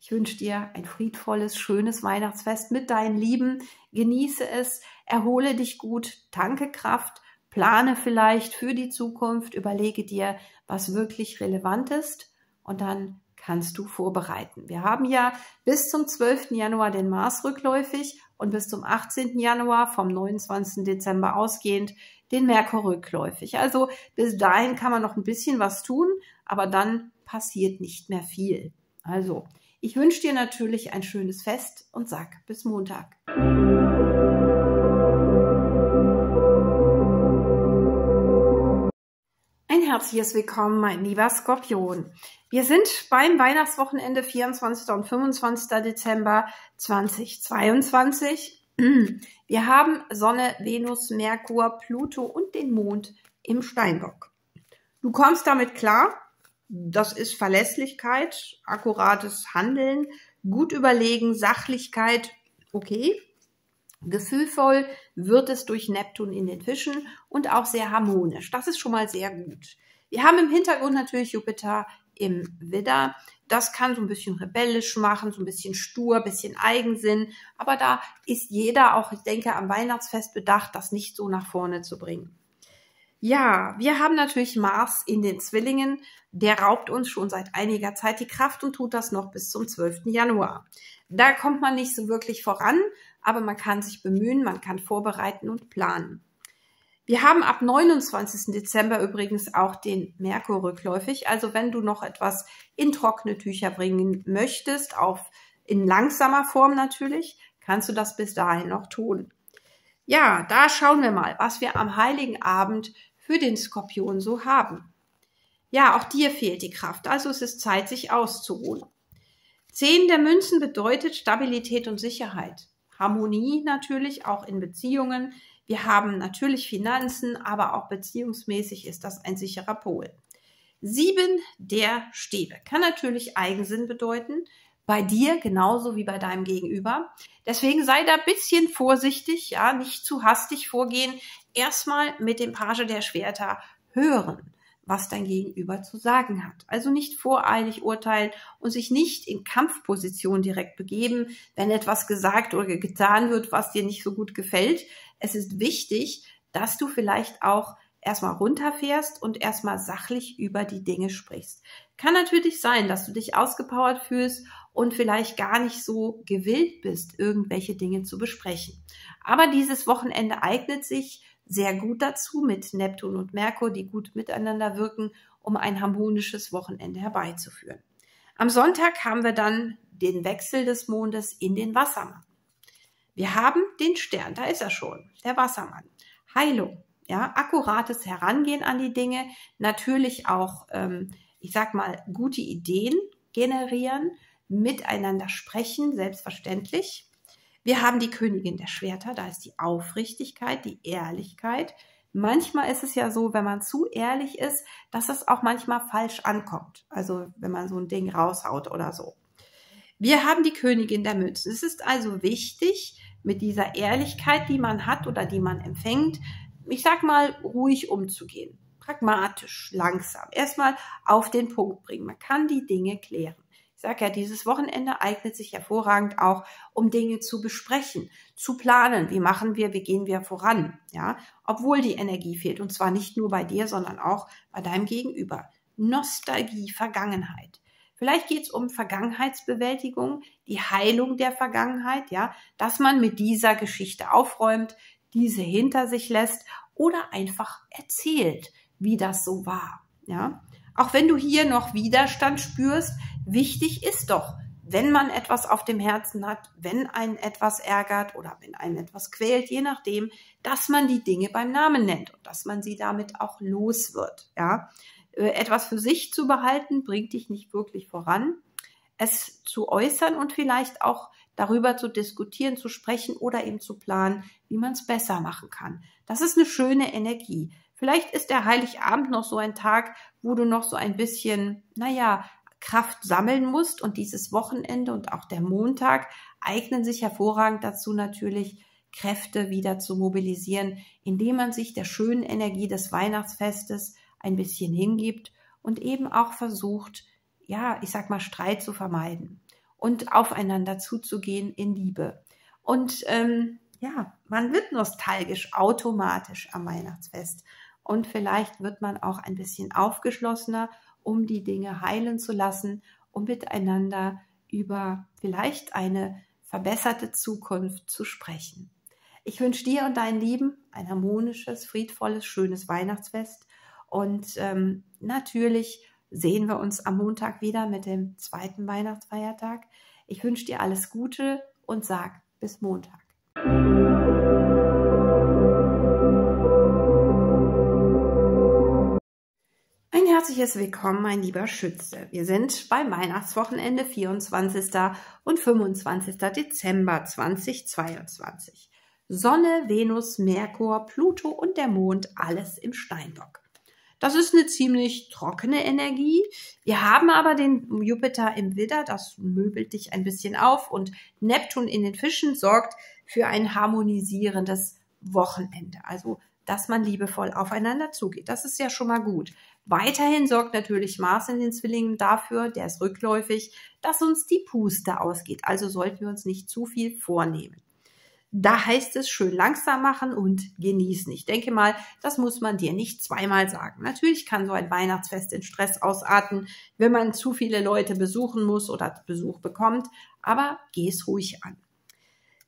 Ich wünsche dir ein friedvolles, schönes Weihnachtsfest mit deinen Lieben. Genieße es, erhole dich gut, tanke Kraft, plane vielleicht für die Zukunft, überlege dir, was wirklich relevant ist und dann kannst du vorbereiten. Wir haben ja bis zum 12. Januar den Mars rückläufig und bis zum 18. Januar vom 29. Dezember ausgehend den Merkur rückläufig. Also bis dahin kann man noch ein bisschen was tun, aber dann passiert nicht mehr viel. Also, ich wünsche dir natürlich ein schönes Fest und sag bis Montag. Ein herzliches Willkommen, mein lieber Skorpion. Wir sind beim Weihnachtswochenende 24. und 25. Dezember 2022. Wir haben Sonne, Venus, Merkur, Pluto und den Mond im Steinbock. Du kommst damit klar. Das ist Verlässlichkeit, akkurates Handeln, gut überlegen, Sachlichkeit, okay. Gefühlvoll wird es durch Neptun in den Fischen und auch sehr harmonisch. Das ist schon mal sehr gut. Wir haben im Hintergrund natürlich Jupiter im Widder. Das kann so ein bisschen rebellisch machen, so ein bisschen stur, bisschen Eigensinn. Aber da ist jeder auch, ich denke, am Weihnachtsfest bedacht, das nicht so nach vorne zu bringen. Ja, wir haben natürlich Mars in den Zwillingen. Der raubt uns schon seit einiger Zeit die Kraft und tut das noch bis zum 12. Januar. Da kommt man nicht so wirklich voran, aber man kann sich bemühen, man kann vorbereiten und planen. Wir haben ab 29. Dezember übrigens auch den Merkur rückläufig. Also wenn du noch etwas in trockene Tücher bringen möchtest, auf in langsamer Form natürlich, kannst du das bis dahin noch tun. Ja, da schauen wir mal, was wir am heiligen Abend für den Skorpion so haben. Ja, auch dir fehlt die Kraft, also es ist Zeit, sich auszuruhen. Zehn der Münzen bedeutet Stabilität und Sicherheit. Harmonie natürlich, auch in Beziehungen. Wir haben natürlich Finanzen, aber auch beziehungsmäßig ist das ein sicherer Pol. Sieben der Stäbe kann natürlich Eigensinn bedeuten, bei dir genauso wie bei deinem Gegenüber. Deswegen sei da bisschen vorsichtig, ja, nicht zu hastig vorgehen. Erstmal mit dem Page der Schwerter hören was dein Gegenüber zu sagen hat. Also nicht voreilig urteilen und sich nicht in Kampfposition direkt begeben, wenn etwas gesagt oder getan wird, was dir nicht so gut gefällt. Es ist wichtig, dass du vielleicht auch erstmal runterfährst und erstmal sachlich über die Dinge sprichst. Kann natürlich sein, dass du dich ausgepowert fühlst und vielleicht gar nicht so gewillt bist, irgendwelche Dinge zu besprechen. Aber dieses Wochenende eignet sich sehr gut dazu mit Neptun und Merkur, die gut miteinander wirken, um ein harmonisches Wochenende herbeizuführen. Am Sonntag haben wir dann den Wechsel des Mondes in den Wassermann. Wir haben den Stern, da ist er schon, der Wassermann. Heilung, ja, akkurates Herangehen an die Dinge, natürlich auch, ähm, ich sag mal, gute Ideen generieren, miteinander sprechen, selbstverständlich. Wir haben die Königin der Schwerter, da ist die Aufrichtigkeit, die Ehrlichkeit. Manchmal ist es ja so, wenn man zu ehrlich ist, dass es auch manchmal falsch ankommt. Also wenn man so ein Ding raushaut oder so. Wir haben die Königin der Münzen. Es ist also wichtig, mit dieser Ehrlichkeit, die man hat oder die man empfängt, ich sag mal, ruhig umzugehen. Pragmatisch, langsam. Erstmal auf den Punkt bringen. Man kann die Dinge klären. Ich sage ja, dieses Wochenende eignet sich hervorragend auch, um Dinge zu besprechen, zu planen. Wie machen wir, wie gehen wir voran? Ja, obwohl die Energie fehlt. Und zwar nicht nur bei dir, sondern auch bei deinem Gegenüber. Nostalgie, Vergangenheit. Vielleicht geht es um Vergangenheitsbewältigung, die Heilung der Vergangenheit, ja, dass man mit dieser Geschichte aufräumt, diese hinter sich lässt oder einfach erzählt, wie das so war, ja. Auch wenn du hier noch Widerstand spürst, wichtig ist doch, wenn man etwas auf dem Herzen hat, wenn einen etwas ärgert oder wenn einen etwas quält, je nachdem, dass man die Dinge beim Namen nennt und dass man sie damit auch los wird. Ja, etwas für sich zu behalten bringt dich nicht wirklich voran. Es zu äußern und vielleicht auch darüber zu diskutieren, zu sprechen oder eben zu planen, wie man es besser machen kann. Das ist eine schöne Energie. Vielleicht ist der Heiligabend noch so ein Tag, wo du noch so ein bisschen, naja, Kraft sammeln musst und dieses Wochenende und auch der Montag eignen sich hervorragend dazu natürlich, Kräfte wieder zu mobilisieren, indem man sich der schönen Energie des Weihnachtsfestes ein bisschen hingibt und eben auch versucht, ja, ich sag mal, Streit zu vermeiden und aufeinander zuzugehen in Liebe. Und ähm, ja, man wird nostalgisch automatisch am Weihnachtsfest. Und vielleicht wird man auch ein bisschen aufgeschlossener, um die Dinge heilen zu lassen, um miteinander über vielleicht eine verbesserte Zukunft zu sprechen. Ich wünsche dir und deinen Lieben ein harmonisches, friedvolles, schönes Weihnachtsfest. Und ähm, natürlich sehen wir uns am Montag wieder mit dem zweiten Weihnachtsfeiertag. Ich wünsche dir alles Gute und sag bis Montag. Ein herzliches Willkommen, mein lieber Schütze. Wir sind beim Weihnachtswochenende 24. und 25. Dezember 2022. Sonne, Venus, Merkur, Pluto und der Mond, alles im Steinbock. Das ist eine ziemlich trockene Energie. Wir haben aber den Jupiter im Widder, das möbelt dich ein bisschen auf und Neptun in den Fischen sorgt für ein harmonisierendes Wochenende. Also, dass man liebevoll aufeinander zugeht. Das ist ja schon mal gut. Weiterhin sorgt natürlich Mars in den Zwillingen dafür, der ist rückläufig, dass uns die Puste ausgeht. Also sollten wir uns nicht zu viel vornehmen. Da heißt es schön langsam machen und genießen. Ich denke mal, das muss man dir nicht zweimal sagen. Natürlich kann so ein Weihnachtsfest in Stress ausarten, wenn man zu viele Leute besuchen muss oder Besuch bekommt, aber geh es ruhig an.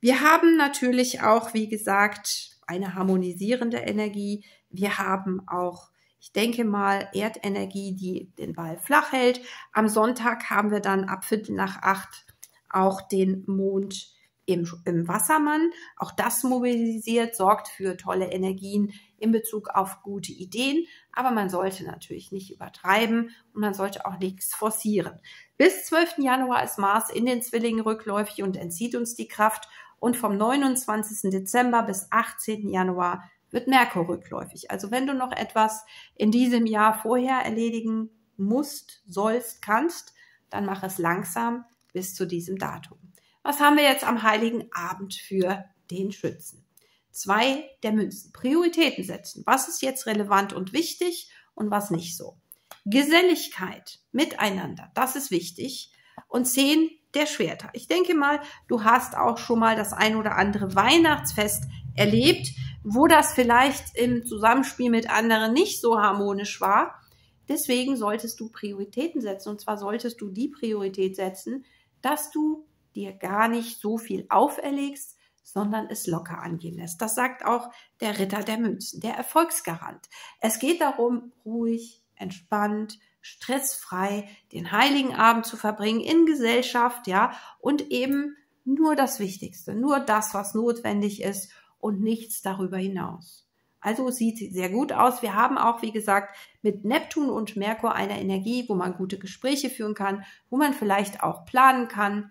Wir haben natürlich auch, wie gesagt, eine harmonisierende Energie. Wir haben auch, ich denke mal, Erdenergie, die den Ball flach hält. Am Sonntag haben wir dann ab Viertel nach acht auch den Mond im, im Wassermann. Auch das mobilisiert, sorgt für tolle Energien in Bezug auf gute Ideen. Aber man sollte natürlich nicht übertreiben und man sollte auch nichts forcieren. Bis 12. Januar ist Mars in den Zwillingen rückläufig und entzieht uns die Kraft. Und vom 29. Dezember bis 18. Januar wird Merkur rückläufig. Also wenn du noch etwas in diesem Jahr vorher erledigen musst, sollst, kannst, dann mach es langsam bis zu diesem Datum. Was haben wir jetzt am heiligen Abend für den Schützen? Zwei der Münzen. Prioritäten setzen. Was ist jetzt relevant und wichtig und was nicht so? Geselligkeit, miteinander, das ist wichtig. Und zehn der Schwerter. Ich denke mal, du hast auch schon mal das ein oder andere Weihnachtsfest erlebt, wo das vielleicht im Zusammenspiel mit anderen nicht so harmonisch war. Deswegen solltest du Prioritäten setzen. Und zwar solltest du die Priorität setzen, dass du dir gar nicht so viel auferlegst, sondern es locker angehen lässt. Das sagt auch der Ritter der Münzen, der Erfolgsgarant. Es geht darum, ruhig, entspannt, stressfrei den heiligen Abend zu verbringen in Gesellschaft, ja, und eben nur das Wichtigste, nur das, was notwendig ist und nichts darüber hinaus. Also sieht sehr gut aus. Wir haben auch, wie gesagt, mit Neptun und Merkur eine Energie, wo man gute Gespräche führen kann, wo man vielleicht auch planen kann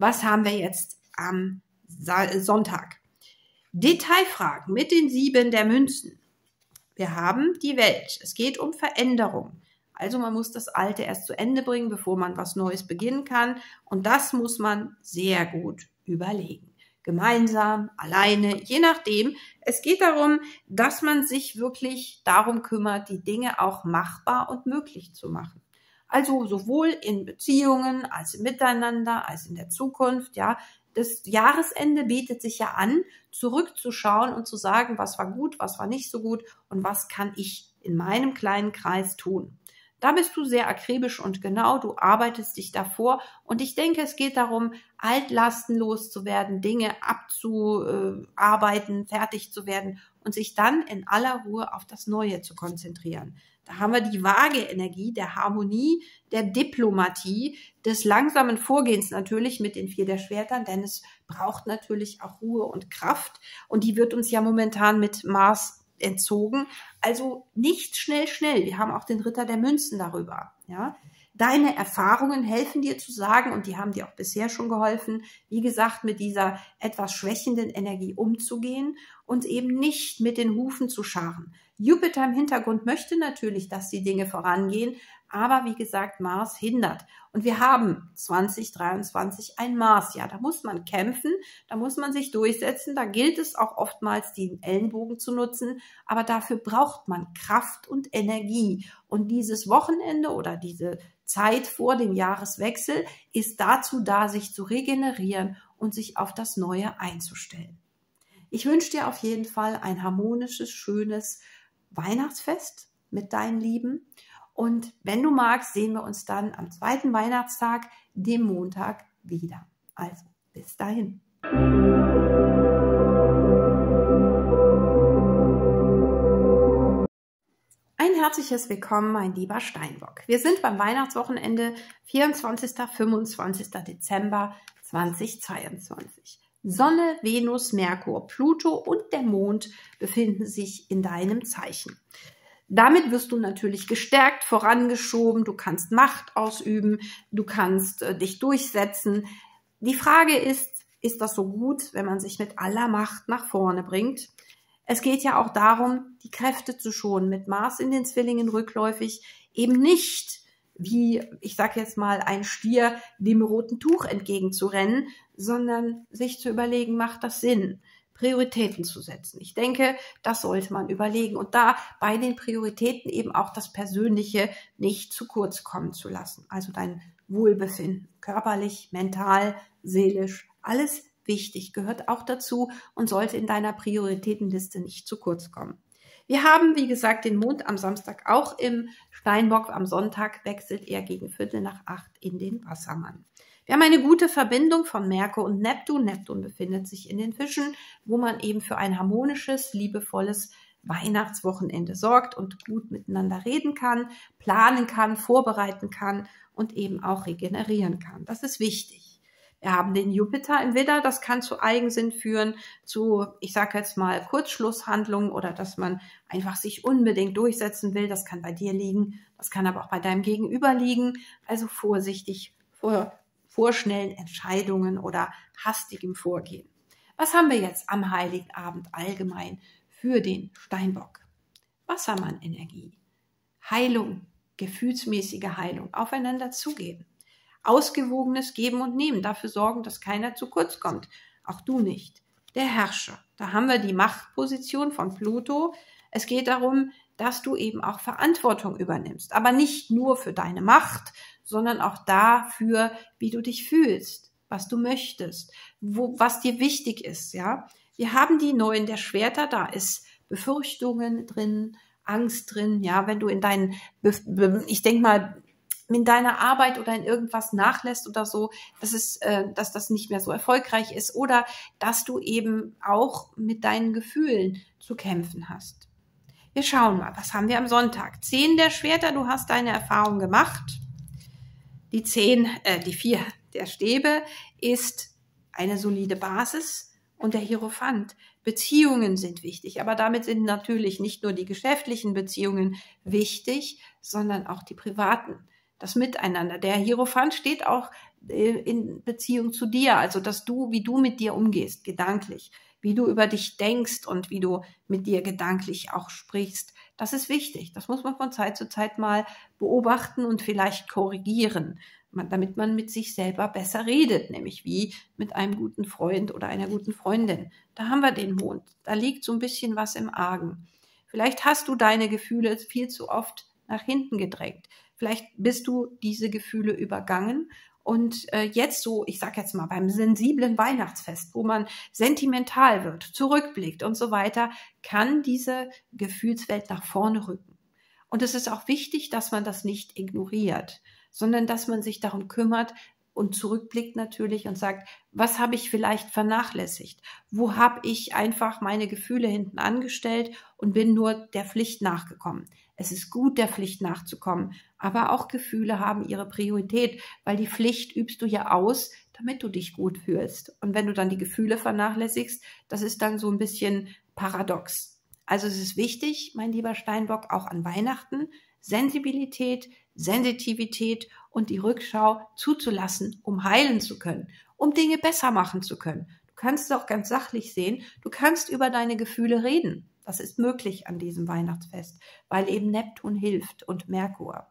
was haben wir jetzt am Sonntag? Detailfragen mit den sieben der Münzen. Wir haben die Welt. Es geht um Veränderung. Also man muss das Alte erst zu Ende bringen, bevor man was Neues beginnen kann. Und das muss man sehr gut überlegen. Gemeinsam, alleine, je nachdem. Es geht darum, dass man sich wirklich darum kümmert, die Dinge auch machbar und möglich zu machen. Also sowohl in Beziehungen als im Miteinander, als in der Zukunft, ja. Das Jahresende bietet sich ja an, zurückzuschauen und zu sagen, was war gut, was war nicht so gut und was kann ich in meinem kleinen Kreis tun. Da bist du sehr akribisch und genau, du arbeitest dich davor und ich denke, es geht darum, Altlasten loszuwerden, Dinge abzuarbeiten, fertig zu werden und sich dann in aller Ruhe auf das Neue zu konzentrieren. Da haben wir die vage Energie der Harmonie, der Diplomatie, des langsamen Vorgehens natürlich mit den vier der Schwertern, denn es braucht natürlich auch Ruhe und Kraft und die wird uns ja momentan mit Mars entzogen. Also nicht schnell, schnell. Wir haben auch den Ritter der Münzen darüber, ja. Deine Erfahrungen helfen dir zu sagen, und die haben dir auch bisher schon geholfen, wie gesagt, mit dieser etwas schwächenden Energie umzugehen und eben nicht mit den Hufen zu scharen. Jupiter im Hintergrund möchte natürlich, dass die Dinge vorangehen, aber wie gesagt, Mars hindert. Und wir haben 2023 ein Marsjahr. Da muss man kämpfen, da muss man sich durchsetzen. Da gilt es auch oftmals, den Ellenbogen zu nutzen. Aber dafür braucht man Kraft und Energie. Und dieses Wochenende oder diese Zeit vor dem Jahreswechsel ist dazu da, sich zu regenerieren und sich auf das Neue einzustellen. Ich wünsche dir auf jeden Fall ein harmonisches, schönes Weihnachtsfest mit deinen Lieben und wenn du magst, sehen wir uns dann am zweiten Weihnachtstag, dem Montag, wieder. Also, bis dahin. Ein herzliches Willkommen, mein lieber Steinbock. Wir sind beim Weihnachtswochenende 24. 25. Dezember 2022. Sonne, Venus, Merkur, Pluto und der Mond befinden sich in deinem Zeichen. Damit wirst du natürlich gestärkt, vorangeschoben, du kannst Macht ausüben, du kannst äh, dich durchsetzen. Die Frage ist, ist das so gut, wenn man sich mit aller Macht nach vorne bringt? Es geht ja auch darum, die Kräfte zu schonen, mit Mars in den Zwillingen rückläufig, eben nicht wie, ich sag jetzt mal, ein Stier dem roten Tuch entgegenzurennen, sondern sich zu überlegen, macht das Sinn? Prioritäten zu setzen. Ich denke, das sollte man überlegen und da bei den Prioritäten eben auch das Persönliche nicht zu kurz kommen zu lassen. Also dein Wohlbefinden, körperlich, mental, seelisch, alles wichtig, gehört auch dazu und sollte in deiner Prioritätenliste nicht zu kurz kommen. Wir haben, wie gesagt, den Mond am Samstag auch im Steinbock. Am Sonntag wechselt er gegen Viertel nach acht in den Wassermann. Wir haben eine gute Verbindung von Merkur und Neptun. Neptun befindet sich in den Fischen, wo man eben für ein harmonisches, liebevolles Weihnachtswochenende sorgt und gut miteinander reden kann, planen kann, vorbereiten kann und eben auch regenerieren kann. Das ist wichtig. Wir haben den Jupiter im Widder, das kann zu Eigensinn führen, zu, ich sage jetzt mal, Kurzschlusshandlungen oder dass man einfach sich unbedingt durchsetzen will. Das kann bei dir liegen, das kann aber auch bei deinem Gegenüber liegen. Also vorsichtig vor vorschnellen Entscheidungen oder hastigem Vorgehen. Was haben wir jetzt am Heiligen Abend allgemein für den Steinbock? Wassermann-Energie, Heilung, gefühlsmäßige Heilung, aufeinander zugehen, ausgewogenes Geben und Nehmen, dafür sorgen, dass keiner zu kurz kommt, auch du nicht. Der Herrscher, da haben wir die Machtposition von Pluto. Es geht darum, dass du eben auch Verantwortung übernimmst, aber nicht nur für deine Macht, sondern auch dafür, wie du dich fühlst, was du möchtest, wo, was dir wichtig ist, ja. Wir haben die Neuen der Schwerter, da ist Befürchtungen drin, Angst drin, ja, wenn du in deinen, ich denke mal, in deiner Arbeit oder in irgendwas nachlässt oder so, dass es, äh, dass das nicht mehr so erfolgreich ist oder dass du eben auch mit deinen Gefühlen zu kämpfen hast. Wir schauen mal, was haben wir am Sonntag? Zehn der Schwerter, du hast deine Erfahrung gemacht. Die zehn, äh, die vier der Stäbe ist eine solide Basis und der Hierophant. Beziehungen sind wichtig, aber damit sind natürlich nicht nur die geschäftlichen Beziehungen wichtig, sondern auch die privaten. Das Miteinander. Der Hierophant steht auch äh, in Beziehung zu dir, also dass du, wie du mit dir umgehst, gedanklich, wie du über dich denkst und wie du mit dir gedanklich auch sprichst. Das ist wichtig. Das muss man von Zeit zu Zeit mal beobachten und vielleicht korrigieren, damit man mit sich selber besser redet, nämlich wie mit einem guten Freund oder einer guten Freundin. Da haben wir den Mond. Da liegt so ein bisschen was im Argen. Vielleicht hast du deine Gefühle viel zu oft nach hinten gedrängt. Vielleicht bist du diese Gefühle übergangen und äh, jetzt so, ich sag jetzt mal, beim sensiblen Weihnachtsfest, wo man sentimental wird, zurückblickt und so weiter, kann diese Gefühlswelt nach vorne rücken. Und es ist auch wichtig, dass man das nicht ignoriert, sondern dass man sich darum kümmert und zurückblickt natürlich und sagt, was habe ich vielleicht vernachlässigt? Wo habe ich einfach meine Gefühle hinten angestellt und bin nur der Pflicht nachgekommen? Es ist gut, der Pflicht nachzukommen, aber auch Gefühle haben ihre Priorität, weil die Pflicht übst du ja aus, damit du dich gut fühlst. Und wenn du dann die Gefühle vernachlässigst, das ist dann so ein bisschen paradox. Also es ist wichtig, mein lieber Steinbock, auch an Weihnachten Sensibilität, Sensitivität und die Rückschau zuzulassen, um heilen zu können, um Dinge besser machen zu können. Du kannst es auch ganz sachlich sehen, du kannst über deine Gefühle reden. Das ist möglich an diesem Weihnachtsfest, weil eben Neptun hilft und Merkur.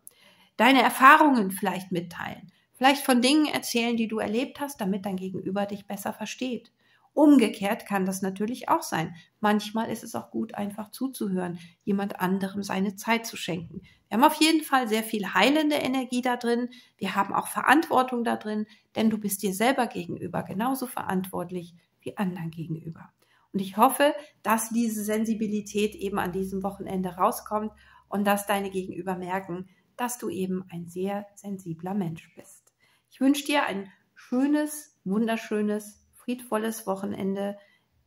Deine Erfahrungen vielleicht mitteilen, vielleicht von Dingen erzählen, die du erlebt hast, damit dein Gegenüber dich besser versteht. Umgekehrt kann das natürlich auch sein. Manchmal ist es auch gut, einfach zuzuhören, jemand anderem seine Zeit zu schenken. Wir haben auf jeden Fall sehr viel heilende Energie da drin. Wir haben auch Verantwortung da drin, denn du bist dir selber gegenüber genauso verantwortlich wie anderen gegenüber. Und ich hoffe, dass diese Sensibilität eben an diesem Wochenende rauskommt und dass deine Gegenüber merken, dass du eben ein sehr sensibler Mensch bist. Ich wünsche dir ein schönes, wunderschönes, friedvolles Wochenende,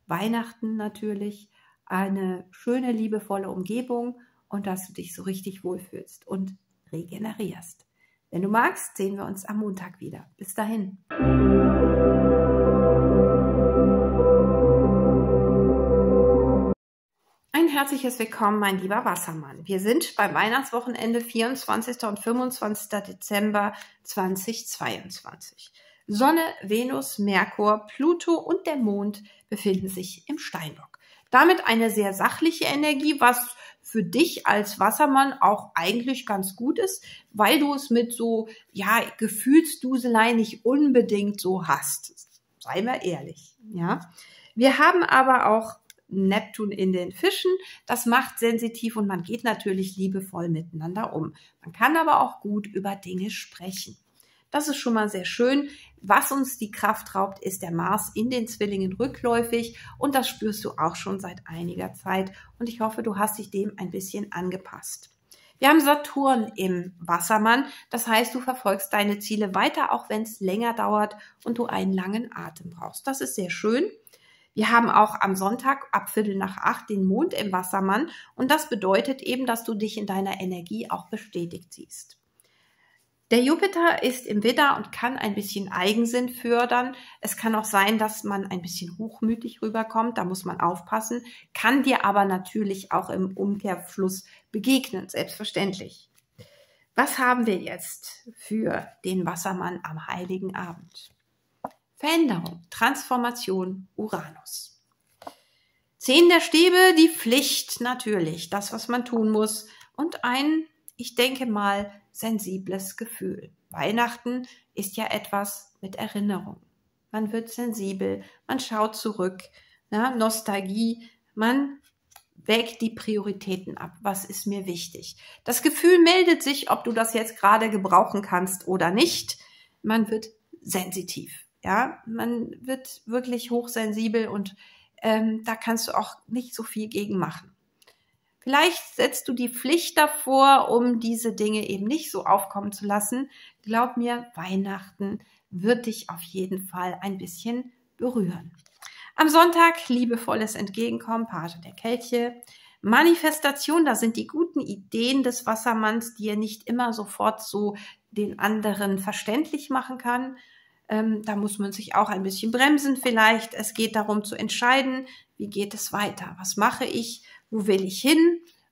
Weihnachten natürlich, eine schöne, liebevolle Umgebung und dass du dich so richtig wohlfühlst und regenerierst. Wenn du magst, sehen wir uns am Montag wieder. Bis dahin. Herzliches Willkommen, mein lieber Wassermann. Wir sind beim Weihnachtswochenende 24. und 25. Dezember 2022. Sonne, Venus, Merkur, Pluto und der Mond befinden sich im Steinbock. Damit eine sehr sachliche Energie, was für dich als Wassermann auch eigentlich ganz gut ist, weil du es mit so, ja, Gefühlsduselei nicht unbedingt so hast. Seien wir ehrlich, ja. Wir haben aber auch Neptun in den Fischen. Das macht sensitiv und man geht natürlich liebevoll miteinander um. Man kann aber auch gut über Dinge sprechen. Das ist schon mal sehr schön. Was uns die Kraft raubt, ist der Mars in den Zwillingen rückläufig und das spürst du auch schon seit einiger Zeit und ich hoffe, du hast dich dem ein bisschen angepasst. Wir haben Saturn im Wassermann, das heißt, du verfolgst deine Ziele weiter, auch wenn es länger dauert und du einen langen Atem brauchst. Das ist sehr schön. Wir haben auch am Sonntag ab Viertel nach acht den Mond im Wassermann und das bedeutet eben, dass du dich in deiner Energie auch bestätigt siehst. Der Jupiter ist im Widder und kann ein bisschen Eigensinn fördern. Es kann auch sein, dass man ein bisschen hochmütig rüberkommt. Da muss man aufpassen. Kann dir aber natürlich auch im Umkehrfluss begegnen, selbstverständlich. Was haben wir jetzt für den Wassermann am heiligen Abend? Veränderung, Transformation, Uranus. Zehn der Stäbe, die Pflicht natürlich, das, was man tun muss. Und ein, ich denke mal, sensibles Gefühl. Weihnachten ist ja etwas mit Erinnerung. Man wird sensibel, man schaut zurück, ja, Nostalgie, man wägt die Prioritäten ab. Was ist mir wichtig? Das Gefühl meldet sich, ob du das jetzt gerade gebrauchen kannst oder nicht. Man wird sensitiv. Ja, man wird wirklich hochsensibel und ähm, da kannst du auch nicht so viel gegen machen. Vielleicht setzt du die Pflicht davor, um diese Dinge eben nicht so aufkommen zu lassen. Glaub mir, Weihnachten wird dich auf jeden Fall ein bisschen berühren. Am Sonntag liebevolles Entgegenkommen, Page der Kelche. Manifestation, da sind die guten Ideen des Wassermanns, die er nicht immer sofort so den anderen verständlich machen kann. Ähm, da muss man sich auch ein bisschen bremsen vielleicht. Es geht darum zu entscheiden, wie geht es weiter? Was mache ich? Wo will ich hin?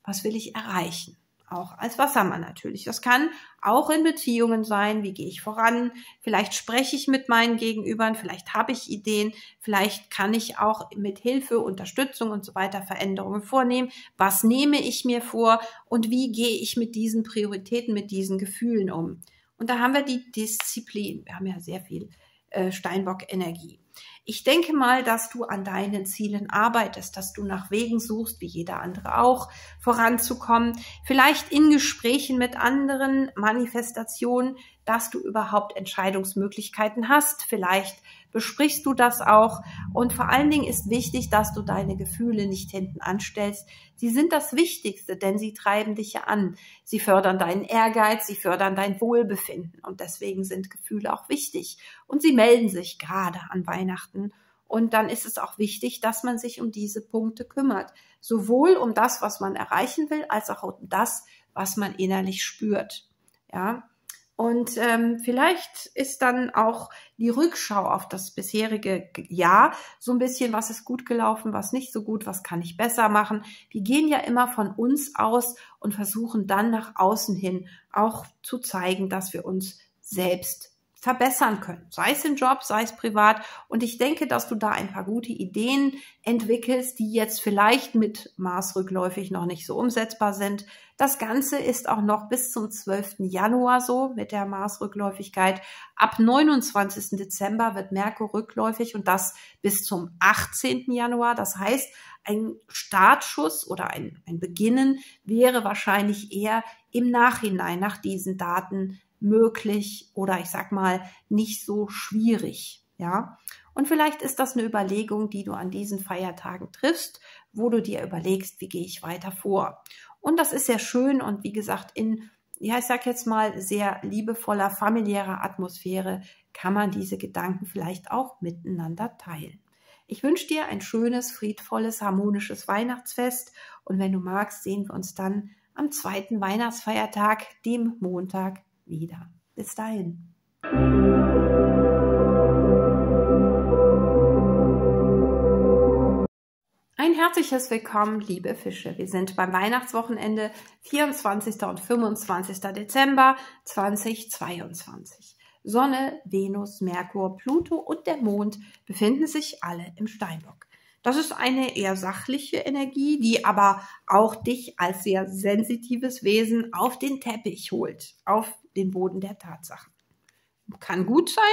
Was will ich erreichen? Auch als Wassermann natürlich. Das kann auch in Beziehungen sein. Wie gehe ich voran? Vielleicht spreche ich mit meinen Gegenübern. Vielleicht habe ich Ideen. Vielleicht kann ich auch mit Hilfe, Unterstützung und so weiter Veränderungen vornehmen. Was nehme ich mir vor? Und wie gehe ich mit diesen Prioritäten, mit diesen Gefühlen um? Und da haben wir die Disziplin. Wir haben ja sehr viel äh, Steinbock-Energie. Ich denke mal, dass du an deinen Zielen arbeitest, dass du nach Wegen suchst, wie jeder andere auch, voranzukommen. Vielleicht in Gesprächen mit anderen Manifestationen, dass du überhaupt Entscheidungsmöglichkeiten hast. Vielleicht besprichst du das auch. Und vor allen Dingen ist wichtig, dass du deine Gefühle nicht hinten anstellst. Sie sind das Wichtigste, denn sie treiben dich ja an. Sie fördern deinen Ehrgeiz, sie fördern dein Wohlbefinden. Und deswegen sind Gefühle auch wichtig. Und sie melden sich gerade an Weihnachten. Und dann ist es auch wichtig, dass man sich um diese Punkte kümmert. Sowohl um das, was man erreichen will, als auch um das, was man innerlich spürt. Ja, Und ähm, vielleicht ist dann auch die Rückschau auf das bisherige Jahr so ein bisschen, was ist gut gelaufen, was nicht so gut, was kann ich besser machen. Wir gehen ja immer von uns aus und versuchen dann nach außen hin auch zu zeigen, dass wir uns selbst verbessern können, sei es im Job, sei es privat. Und ich denke, dass du da ein paar gute Ideen entwickelst, die jetzt vielleicht mit maßrückläufig noch nicht so umsetzbar sind. Das Ganze ist auch noch bis zum 12. Januar so mit der Maßrückläufigkeit. Ab 29. Dezember wird Merkur rückläufig und das bis zum 18. Januar. Das heißt, ein Startschuss oder ein, ein Beginnen wäre wahrscheinlich eher im Nachhinein nach diesen Daten möglich oder ich sag mal nicht so schwierig, ja. Und vielleicht ist das eine Überlegung, die du an diesen Feiertagen triffst, wo du dir überlegst, wie gehe ich weiter vor. Und das ist sehr schön und wie gesagt, in, ja, ich sag jetzt mal, sehr liebevoller, familiärer Atmosphäre kann man diese Gedanken vielleicht auch miteinander teilen. Ich wünsche dir ein schönes, friedvolles, harmonisches Weihnachtsfest und wenn du magst, sehen wir uns dann am zweiten Weihnachtsfeiertag, dem Montag, wieder. Bis dahin. Ein herzliches Willkommen, liebe Fische. Wir sind beim Weihnachtswochenende 24. und 25. Dezember 2022. Sonne, Venus, Merkur, Pluto und der Mond befinden sich alle im Steinbock. Das ist eine eher sachliche Energie, die aber auch dich als sehr sensitives Wesen auf den Teppich holt, auf den Boden der Tatsachen. Kann gut sein,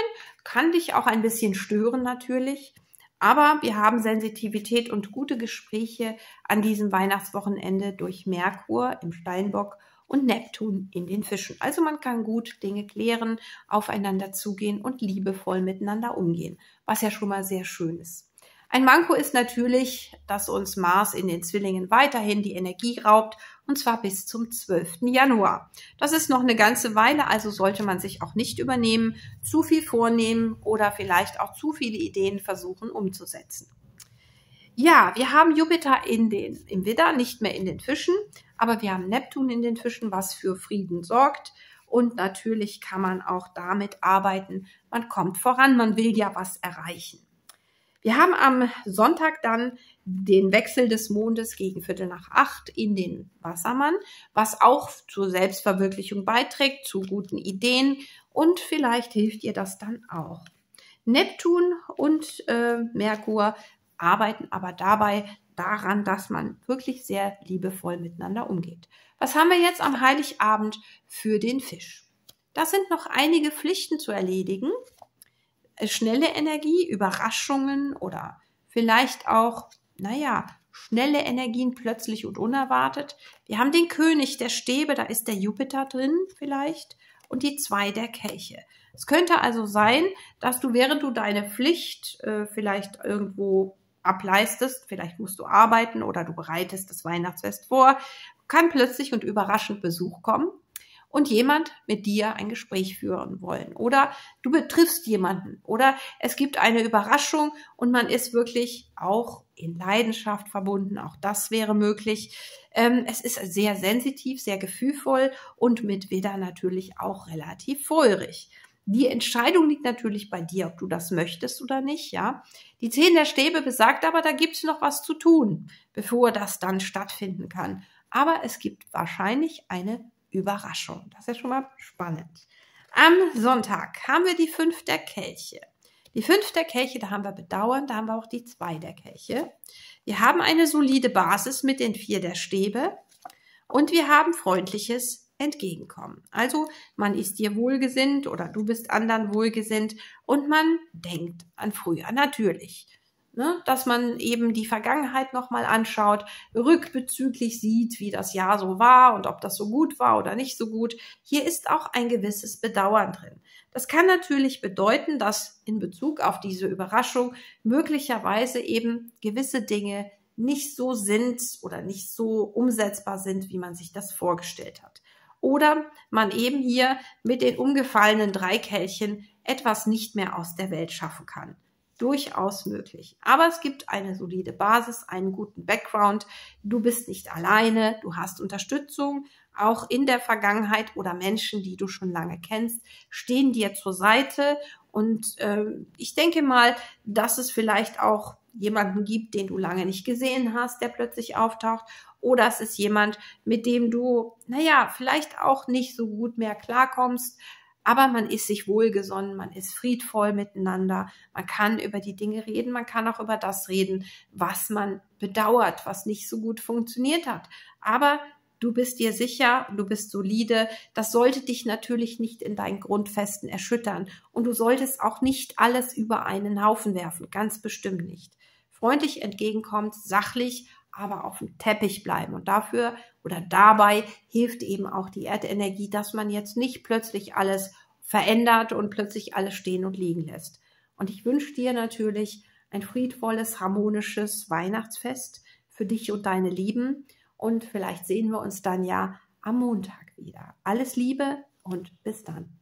kann dich auch ein bisschen stören natürlich, aber wir haben Sensitivität und gute Gespräche an diesem Weihnachtswochenende durch Merkur im Steinbock und Neptun in den Fischen. Also man kann gut Dinge klären, aufeinander zugehen und liebevoll miteinander umgehen, was ja schon mal sehr schön ist. Ein Manko ist natürlich, dass uns Mars in den Zwillingen weiterhin die Energie raubt, und zwar bis zum 12. Januar. Das ist noch eine ganze Weile, also sollte man sich auch nicht übernehmen, zu viel vornehmen oder vielleicht auch zu viele Ideen versuchen umzusetzen. Ja, wir haben Jupiter in den, im Widder, nicht mehr in den Fischen, aber wir haben Neptun in den Fischen, was für Frieden sorgt. Und natürlich kann man auch damit arbeiten. Man kommt voran, man will ja was erreichen. Wir haben am Sonntag dann den Wechsel des Mondes gegen Viertel nach acht in den Wassermann, was auch zur Selbstverwirklichung beiträgt, zu guten Ideen und vielleicht hilft ihr das dann auch. Neptun und äh, Merkur arbeiten aber dabei daran, dass man wirklich sehr liebevoll miteinander umgeht. Was haben wir jetzt am Heiligabend für den Fisch? Das sind noch einige Pflichten zu erledigen schnelle Energie, Überraschungen oder vielleicht auch, naja, schnelle Energien plötzlich und unerwartet. Wir haben den König der Stäbe, da ist der Jupiter drin vielleicht und die zwei der Kelche. Es könnte also sein, dass du, während du deine Pflicht äh, vielleicht irgendwo ableistest, vielleicht musst du arbeiten oder du bereitest das Weihnachtsfest vor, kann plötzlich und überraschend Besuch kommen und jemand mit dir ein Gespräch führen wollen. Oder du betriffst jemanden. Oder es gibt eine Überraschung und man ist wirklich auch in Leidenschaft verbunden. Auch das wäre möglich. Ähm, es ist sehr sensitiv, sehr gefühlvoll und mit Widder natürlich auch relativ feurig. Die Entscheidung liegt natürlich bei dir, ob du das möchtest oder nicht, ja. Die Zehn der Stäbe besagt aber, da gibt es noch was zu tun, bevor das dann stattfinden kann. Aber es gibt wahrscheinlich eine Überraschung. Das ist ja schon mal spannend. Am Sonntag haben wir die fünf der Kelche. Die fünf der Kelche, da haben wir Bedauern, da haben wir auch die zwei der Kelche. Wir haben eine solide Basis mit den vier der Stäbe und wir haben freundliches Entgegenkommen. Also man ist dir wohlgesinnt oder du bist anderen wohlgesinnt und man denkt an früher natürlich ne, dass man eben die Vergangenheit nochmal anschaut, rückbezüglich sieht, wie das Jahr so war und ob das so gut war oder nicht so gut. Hier ist auch ein gewisses Bedauern drin. Das kann natürlich bedeuten, dass in Bezug auf diese Überraschung möglicherweise eben gewisse Dinge nicht so sind oder nicht so umsetzbar sind, wie man sich das vorgestellt hat. Oder man eben hier mit den umgefallenen drei Kelchen etwas nicht mehr aus der Welt schaffen kann durchaus möglich. Aber es gibt eine solide Basis, einen guten Background. Du bist nicht alleine, du hast Unterstützung. Auch in der Vergangenheit oder Menschen, die du schon lange kennst, stehen dir zur Seite. Und äh, ich denke mal, dass es vielleicht auch jemanden gibt, den du lange nicht gesehen hast, der plötzlich auftaucht. Oder es ist jemand, mit dem du, naja, vielleicht auch nicht so gut mehr klarkommst, aber man ist sich wohlgesonnen, man ist friedvoll miteinander, man kann über die Dinge reden, man kann auch über das reden, was man bedauert, was nicht so gut funktioniert hat. Aber du bist dir sicher, du bist solide, das sollte dich natürlich nicht in deinen Grundfesten erschüttern und du solltest auch nicht alles über einen Haufen werfen, ganz bestimmt nicht. Freundlich entgegenkommt, sachlich, aber auf dem Teppich bleiben. Und dafür oder dabei hilft eben auch die Erdenergie, dass man jetzt nicht plötzlich alles verändert und plötzlich alles stehen und liegen lässt. Und ich wünsche dir natürlich ein friedvolles, harmonisches Weihnachtsfest für dich und deine Lieben. Und vielleicht sehen wir uns dann ja am Montag wieder. Alles Liebe und bis dann.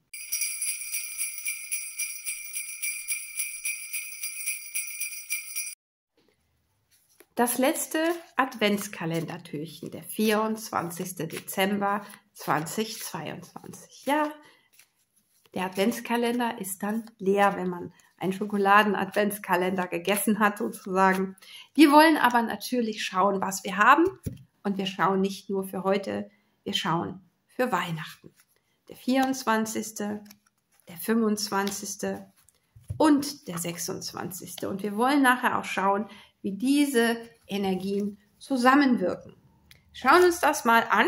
Das letzte Adventskalendertürchen, der 24. Dezember 2022. Ja, der Adventskalender ist dann leer, wenn man einen Schokoladen-Adventskalender gegessen hat, sozusagen. Wir wollen aber natürlich schauen, was wir haben. Und wir schauen nicht nur für heute, wir schauen für Weihnachten. Der 24., der 25. und der 26. Und wir wollen nachher auch schauen, wie diese Energien zusammenwirken. Schauen uns das mal an.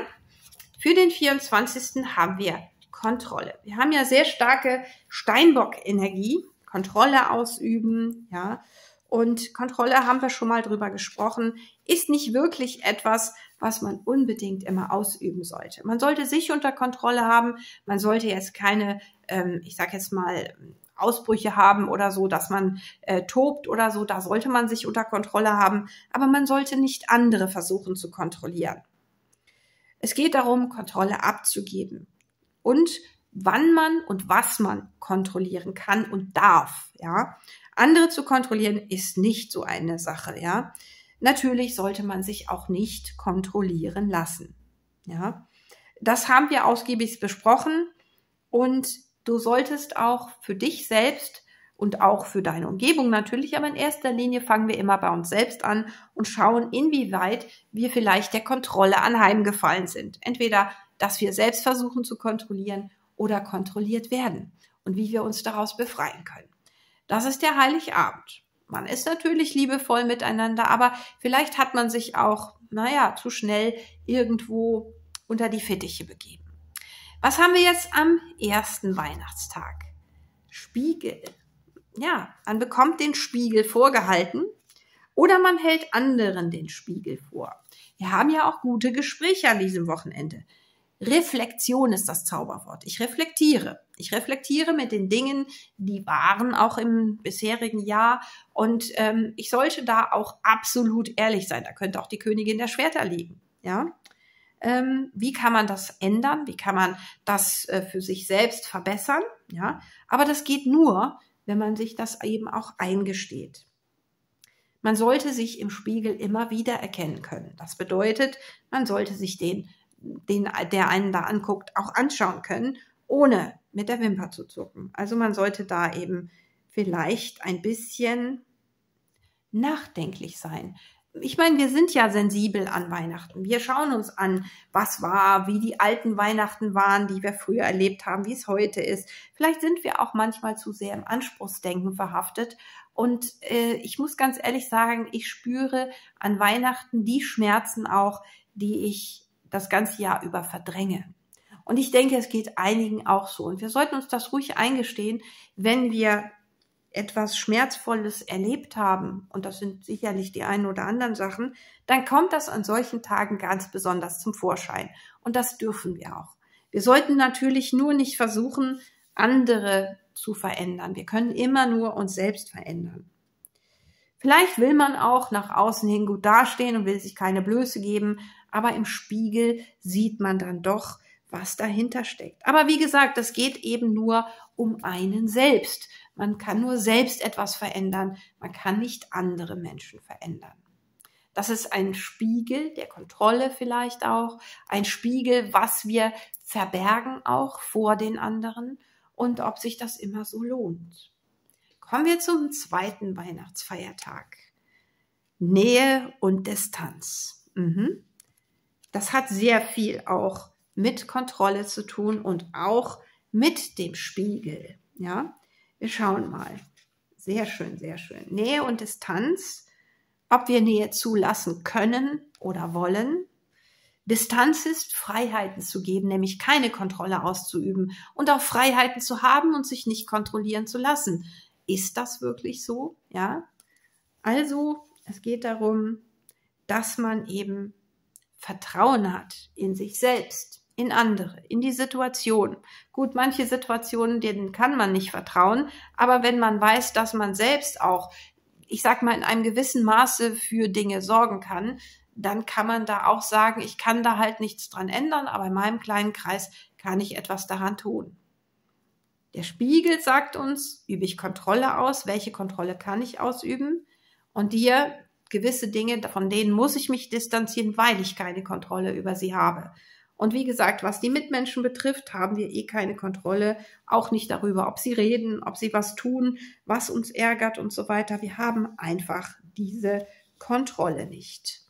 Für den 24. haben wir Kontrolle. Wir haben ja sehr starke Steinbock-Energie, Kontrolle ausüben, ja. Und Kontrolle haben wir schon mal drüber gesprochen, ist nicht wirklich etwas, was man unbedingt immer ausüben sollte. Man sollte sich unter Kontrolle haben. Man sollte jetzt keine, ähm, ich sage jetzt mal, Ausbrüche haben oder so, dass man äh, tobt oder so, da sollte man sich unter Kontrolle haben, aber man sollte nicht andere versuchen zu kontrollieren. Es geht darum, Kontrolle abzugeben und wann man und was man kontrollieren kann und darf, ja. Andere zu kontrollieren ist nicht so eine Sache, ja. Natürlich sollte man sich auch nicht kontrollieren lassen, ja. Das haben wir ausgiebig besprochen und Du solltest auch für dich selbst und auch für deine Umgebung natürlich, aber in erster Linie fangen wir immer bei uns selbst an und schauen, inwieweit wir vielleicht der Kontrolle anheimgefallen sind. Entweder, dass wir selbst versuchen zu kontrollieren oder kontrolliert werden und wie wir uns daraus befreien können. Das ist der Heiligabend. Man ist natürlich liebevoll miteinander, aber vielleicht hat man sich auch, naja, zu schnell irgendwo unter die Fittiche begeben. Was haben wir jetzt am ersten Weihnachtstag? Spiegel. Ja, man bekommt den Spiegel vorgehalten oder man hält anderen den Spiegel vor. Wir haben ja auch gute Gespräche an diesem Wochenende. Reflexion ist das Zauberwort. Ich reflektiere. Ich reflektiere mit den Dingen, die waren auch im bisherigen Jahr. Und ähm, ich sollte da auch absolut ehrlich sein. Da könnte auch die Königin der Schwerter liegen. Ja, ähm, wie kann man das ändern, wie kann man das äh, für sich selbst verbessern, ja. Aber das geht nur, wenn man sich das eben auch eingesteht. Man sollte sich im Spiegel immer wieder erkennen können. Das bedeutet, man sollte sich den, den, der einen da anguckt, auch anschauen können, ohne mit der Wimper zu zucken. Also man sollte da eben vielleicht ein bisschen nachdenklich sein ich meine, wir sind ja sensibel an Weihnachten. Wir schauen uns an, was war, wie die alten Weihnachten waren, die wir früher erlebt haben, wie es heute ist. Vielleicht sind wir auch manchmal zu sehr im Anspruchsdenken verhaftet. Und äh, ich muss ganz ehrlich sagen, ich spüre an Weihnachten die Schmerzen auch, die ich das ganze Jahr über verdränge. Und ich denke, es geht einigen auch so. Und wir sollten uns das ruhig eingestehen, wenn wir etwas Schmerzvolles erlebt haben, und das sind sicherlich die einen oder anderen Sachen, dann kommt das an solchen Tagen ganz besonders zum Vorschein. Und das dürfen wir auch. Wir sollten natürlich nur nicht versuchen, andere zu verändern. Wir können immer nur uns selbst verändern. Vielleicht will man auch nach außen hin gut dastehen und will sich keine Blöße geben, aber im Spiegel sieht man dann doch, was dahinter steckt. Aber wie gesagt, das geht eben nur um einen selbst. Man kann nur selbst etwas verändern. Man kann nicht andere Menschen verändern. Das ist ein Spiegel der Kontrolle vielleicht auch, ein Spiegel, was wir verbergen auch vor den anderen und ob sich das immer so lohnt. Kommen wir zum zweiten Weihnachtsfeiertag. Nähe und Distanz. Mhm. Das hat sehr viel auch mit Kontrolle zu tun und auch mit dem Spiegel. Ja, wir schauen mal. Sehr schön, sehr schön. Nähe und Distanz ob wir Nähe zulassen können oder wollen. Distanz ist, Freiheiten zu geben, nämlich keine Kontrolle auszuüben und auch Freiheiten zu haben und sich nicht kontrollieren zu lassen. Ist das wirklich so? Ja. Also, es geht darum, dass man eben Vertrauen hat in sich selbst, in andere, in die Situation. Gut, manche Situationen, denen kann man nicht vertrauen, aber wenn man weiß, dass man selbst auch ich sag mal, in einem gewissen Maße für Dinge sorgen kann, dann kann man da auch sagen, ich kann da halt nichts dran ändern, aber in meinem kleinen Kreis kann ich etwas daran tun. Der Spiegel sagt uns, übe ich Kontrolle aus, welche Kontrolle kann ich ausüben und dir gewisse Dinge, von denen muss ich mich distanzieren, weil ich keine Kontrolle über sie habe. Und wie gesagt, was die Mitmenschen betrifft, haben wir eh keine Kontrolle, auch nicht darüber, ob sie reden, ob sie was tun, was uns ärgert und so weiter. Wir haben einfach diese Kontrolle nicht.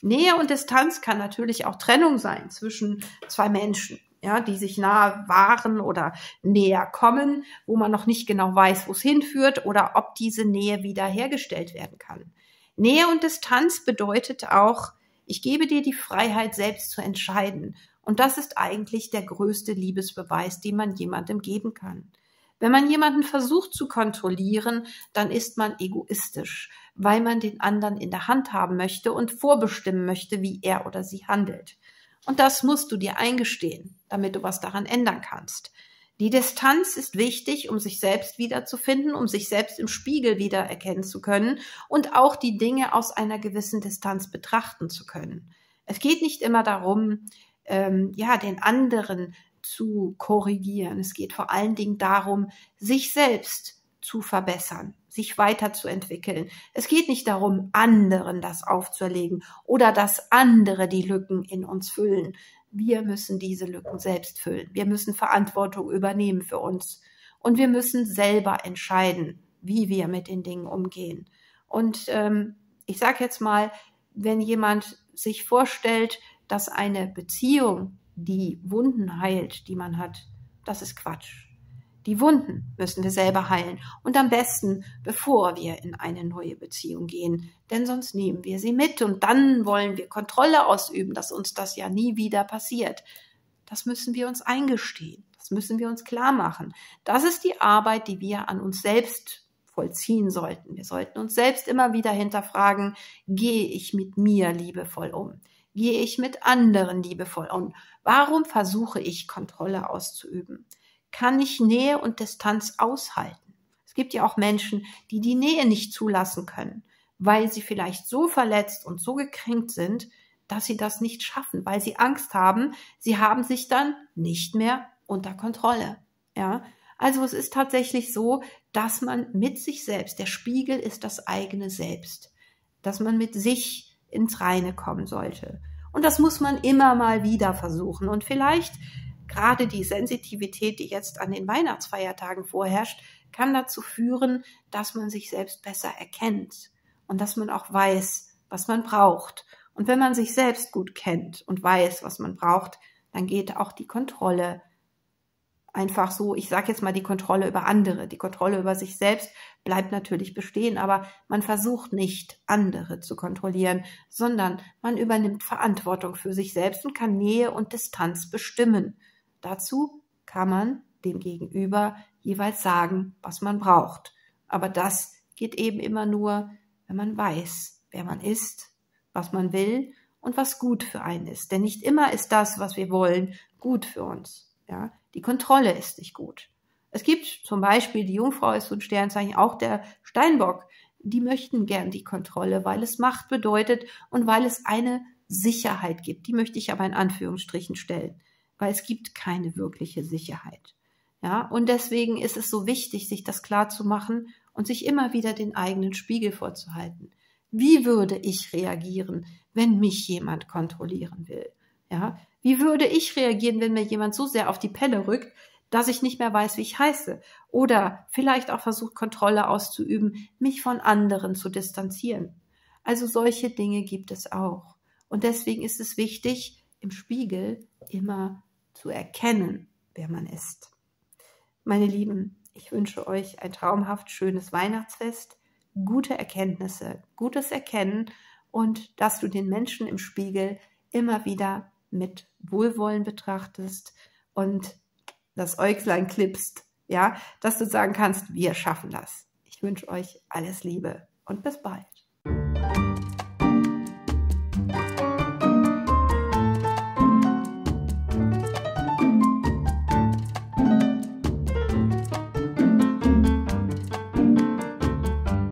Nähe und Distanz kann natürlich auch Trennung sein zwischen zwei Menschen, ja, die sich nahe waren oder näher kommen, wo man noch nicht genau weiß, wo es hinführt oder ob diese Nähe wiederhergestellt werden kann. Nähe und Distanz bedeutet auch, ich gebe dir die Freiheit, selbst zu entscheiden. Und das ist eigentlich der größte Liebesbeweis, den man jemandem geben kann. Wenn man jemanden versucht zu kontrollieren, dann ist man egoistisch, weil man den anderen in der Hand haben möchte und vorbestimmen möchte, wie er oder sie handelt. Und das musst du dir eingestehen, damit du was daran ändern kannst. Die Distanz ist wichtig, um sich selbst wiederzufinden, um sich selbst im Spiegel wieder erkennen zu können und auch die Dinge aus einer gewissen Distanz betrachten zu können. Es geht nicht immer darum, ähm, ja, den anderen zu korrigieren. Es geht vor allen Dingen darum, sich selbst zu verbessern, sich weiterzuentwickeln. Es geht nicht darum, anderen das aufzuerlegen oder dass andere die Lücken in uns füllen, wir müssen diese Lücken selbst füllen. Wir müssen Verantwortung übernehmen für uns. Und wir müssen selber entscheiden, wie wir mit den Dingen umgehen. Und ähm, ich sage jetzt mal, wenn jemand sich vorstellt, dass eine Beziehung die Wunden heilt, die man hat, das ist Quatsch. Die Wunden müssen wir selber heilen und am besten, bevor wir in eine neue Beziehung gehen, denn sonst nehmen wir sie mit und dann wollen wir Kontrolle ausüben, dass uns das ja nie wieder passiert. Das müssen wir uns eingestehen, das müssen wir uns klar machen. Das ist die Arbeit, die wir an uns selbst vollziehen sollten. Wir sollten uns selbst immer wieder hinterfragen, gehe ich mit mir liebevoll um? Gehe ich mit anderen liebevoll um? Warum versuche ich Kontrolle auszuüben? kann ich Nähe und Distanz aushalten. Es gibt ja auch Menschen, die die Nähe nicht zulassen können, weil sie vielleicht so verletzt und so gekränkt sind, dass sie das nicht schaffen, weil sie Angst haben, sie haben sich dann nicht mehr unter Kontrolle. Ja, also es ist tatsächlich so, dass man mit sich selbst, der Spiegel ist das eigene Selbst, dass man mit sich ins Reine kommen sollte. Und das muss man immer mal wieder versuchen. Und vielleicht gerade die Sensitivität, die jetzt an den Weihnachtsfeiertagen vorherrscht, kann dazu führen, dass man sich selbst besser erkennt und dass man auch weiß, was man braucht. Und wenn man sich selbst gut kennt und weiß, was man braucht, dann geht auch die Kontrolle einfach so, ich sage jetzt mal die Kontrolle über andere. Die Kontrolle über sich selbst bleibt natürlich bestehen, aber man versucht nicht, andere zu kontrollieren, sondern man übernimmt Verantwortung für sich selbst und kann Nähe und Distanz bestimmen. Dazu kann man dem Gegenüber jeweils sagen, was man braucht. Aber das geht eben immer nur, wenn man weiß, wer man ist, was man will und was gut für einen ist. Denn nicht immer ist das, was wir wollen, gut für uns. Ja, die Kontrolle ist nicht gut. Es gibt zum Beispiel, die Jungfrau ist so ein Sternzeichen, auch der Steinbock. Die möchten gern die Kontrolle, weil es Macht bedeutet und weil es eine Sicherheit gibt. Die möchte ich aber in Anführungsstrichen stellen weil es gibt keine wirkliche Sicherheit. Ja, und deswegen ist es so wichtig, sich das klar zu machen und sich immer wieder den eigenen Spiegel vorzuhalten. Wie würde ich reagieren, wenn mich jemand kontrollieren will? Ja, wie würde ich reagieren, wenn mir jemand so sehr auf die Pelle rückt, dass ich nicht mehr weiß, wie ich heiße? Oder vielleicht auch versucht, Kontrolle auszuüben, mich von anderen zu distanzieren. Also solche Dinge gibt es auch. Und deswegen ist es wichtig, im Spiegel immer zu erkennen, wer man ist. Meine Lieben, ich wünsche euch ein traumhaft schönes Weihnachtsfest, gute Erkenntnisse, gutes Erkennen und dass du den Menschen im Spiegel immer wieder mit Wohlwollen betrachtest und das Äuglein klippst, ja, dass du sagen kannst, wir schaffen das. Ich wünsche euch alles Liebe und bis bald.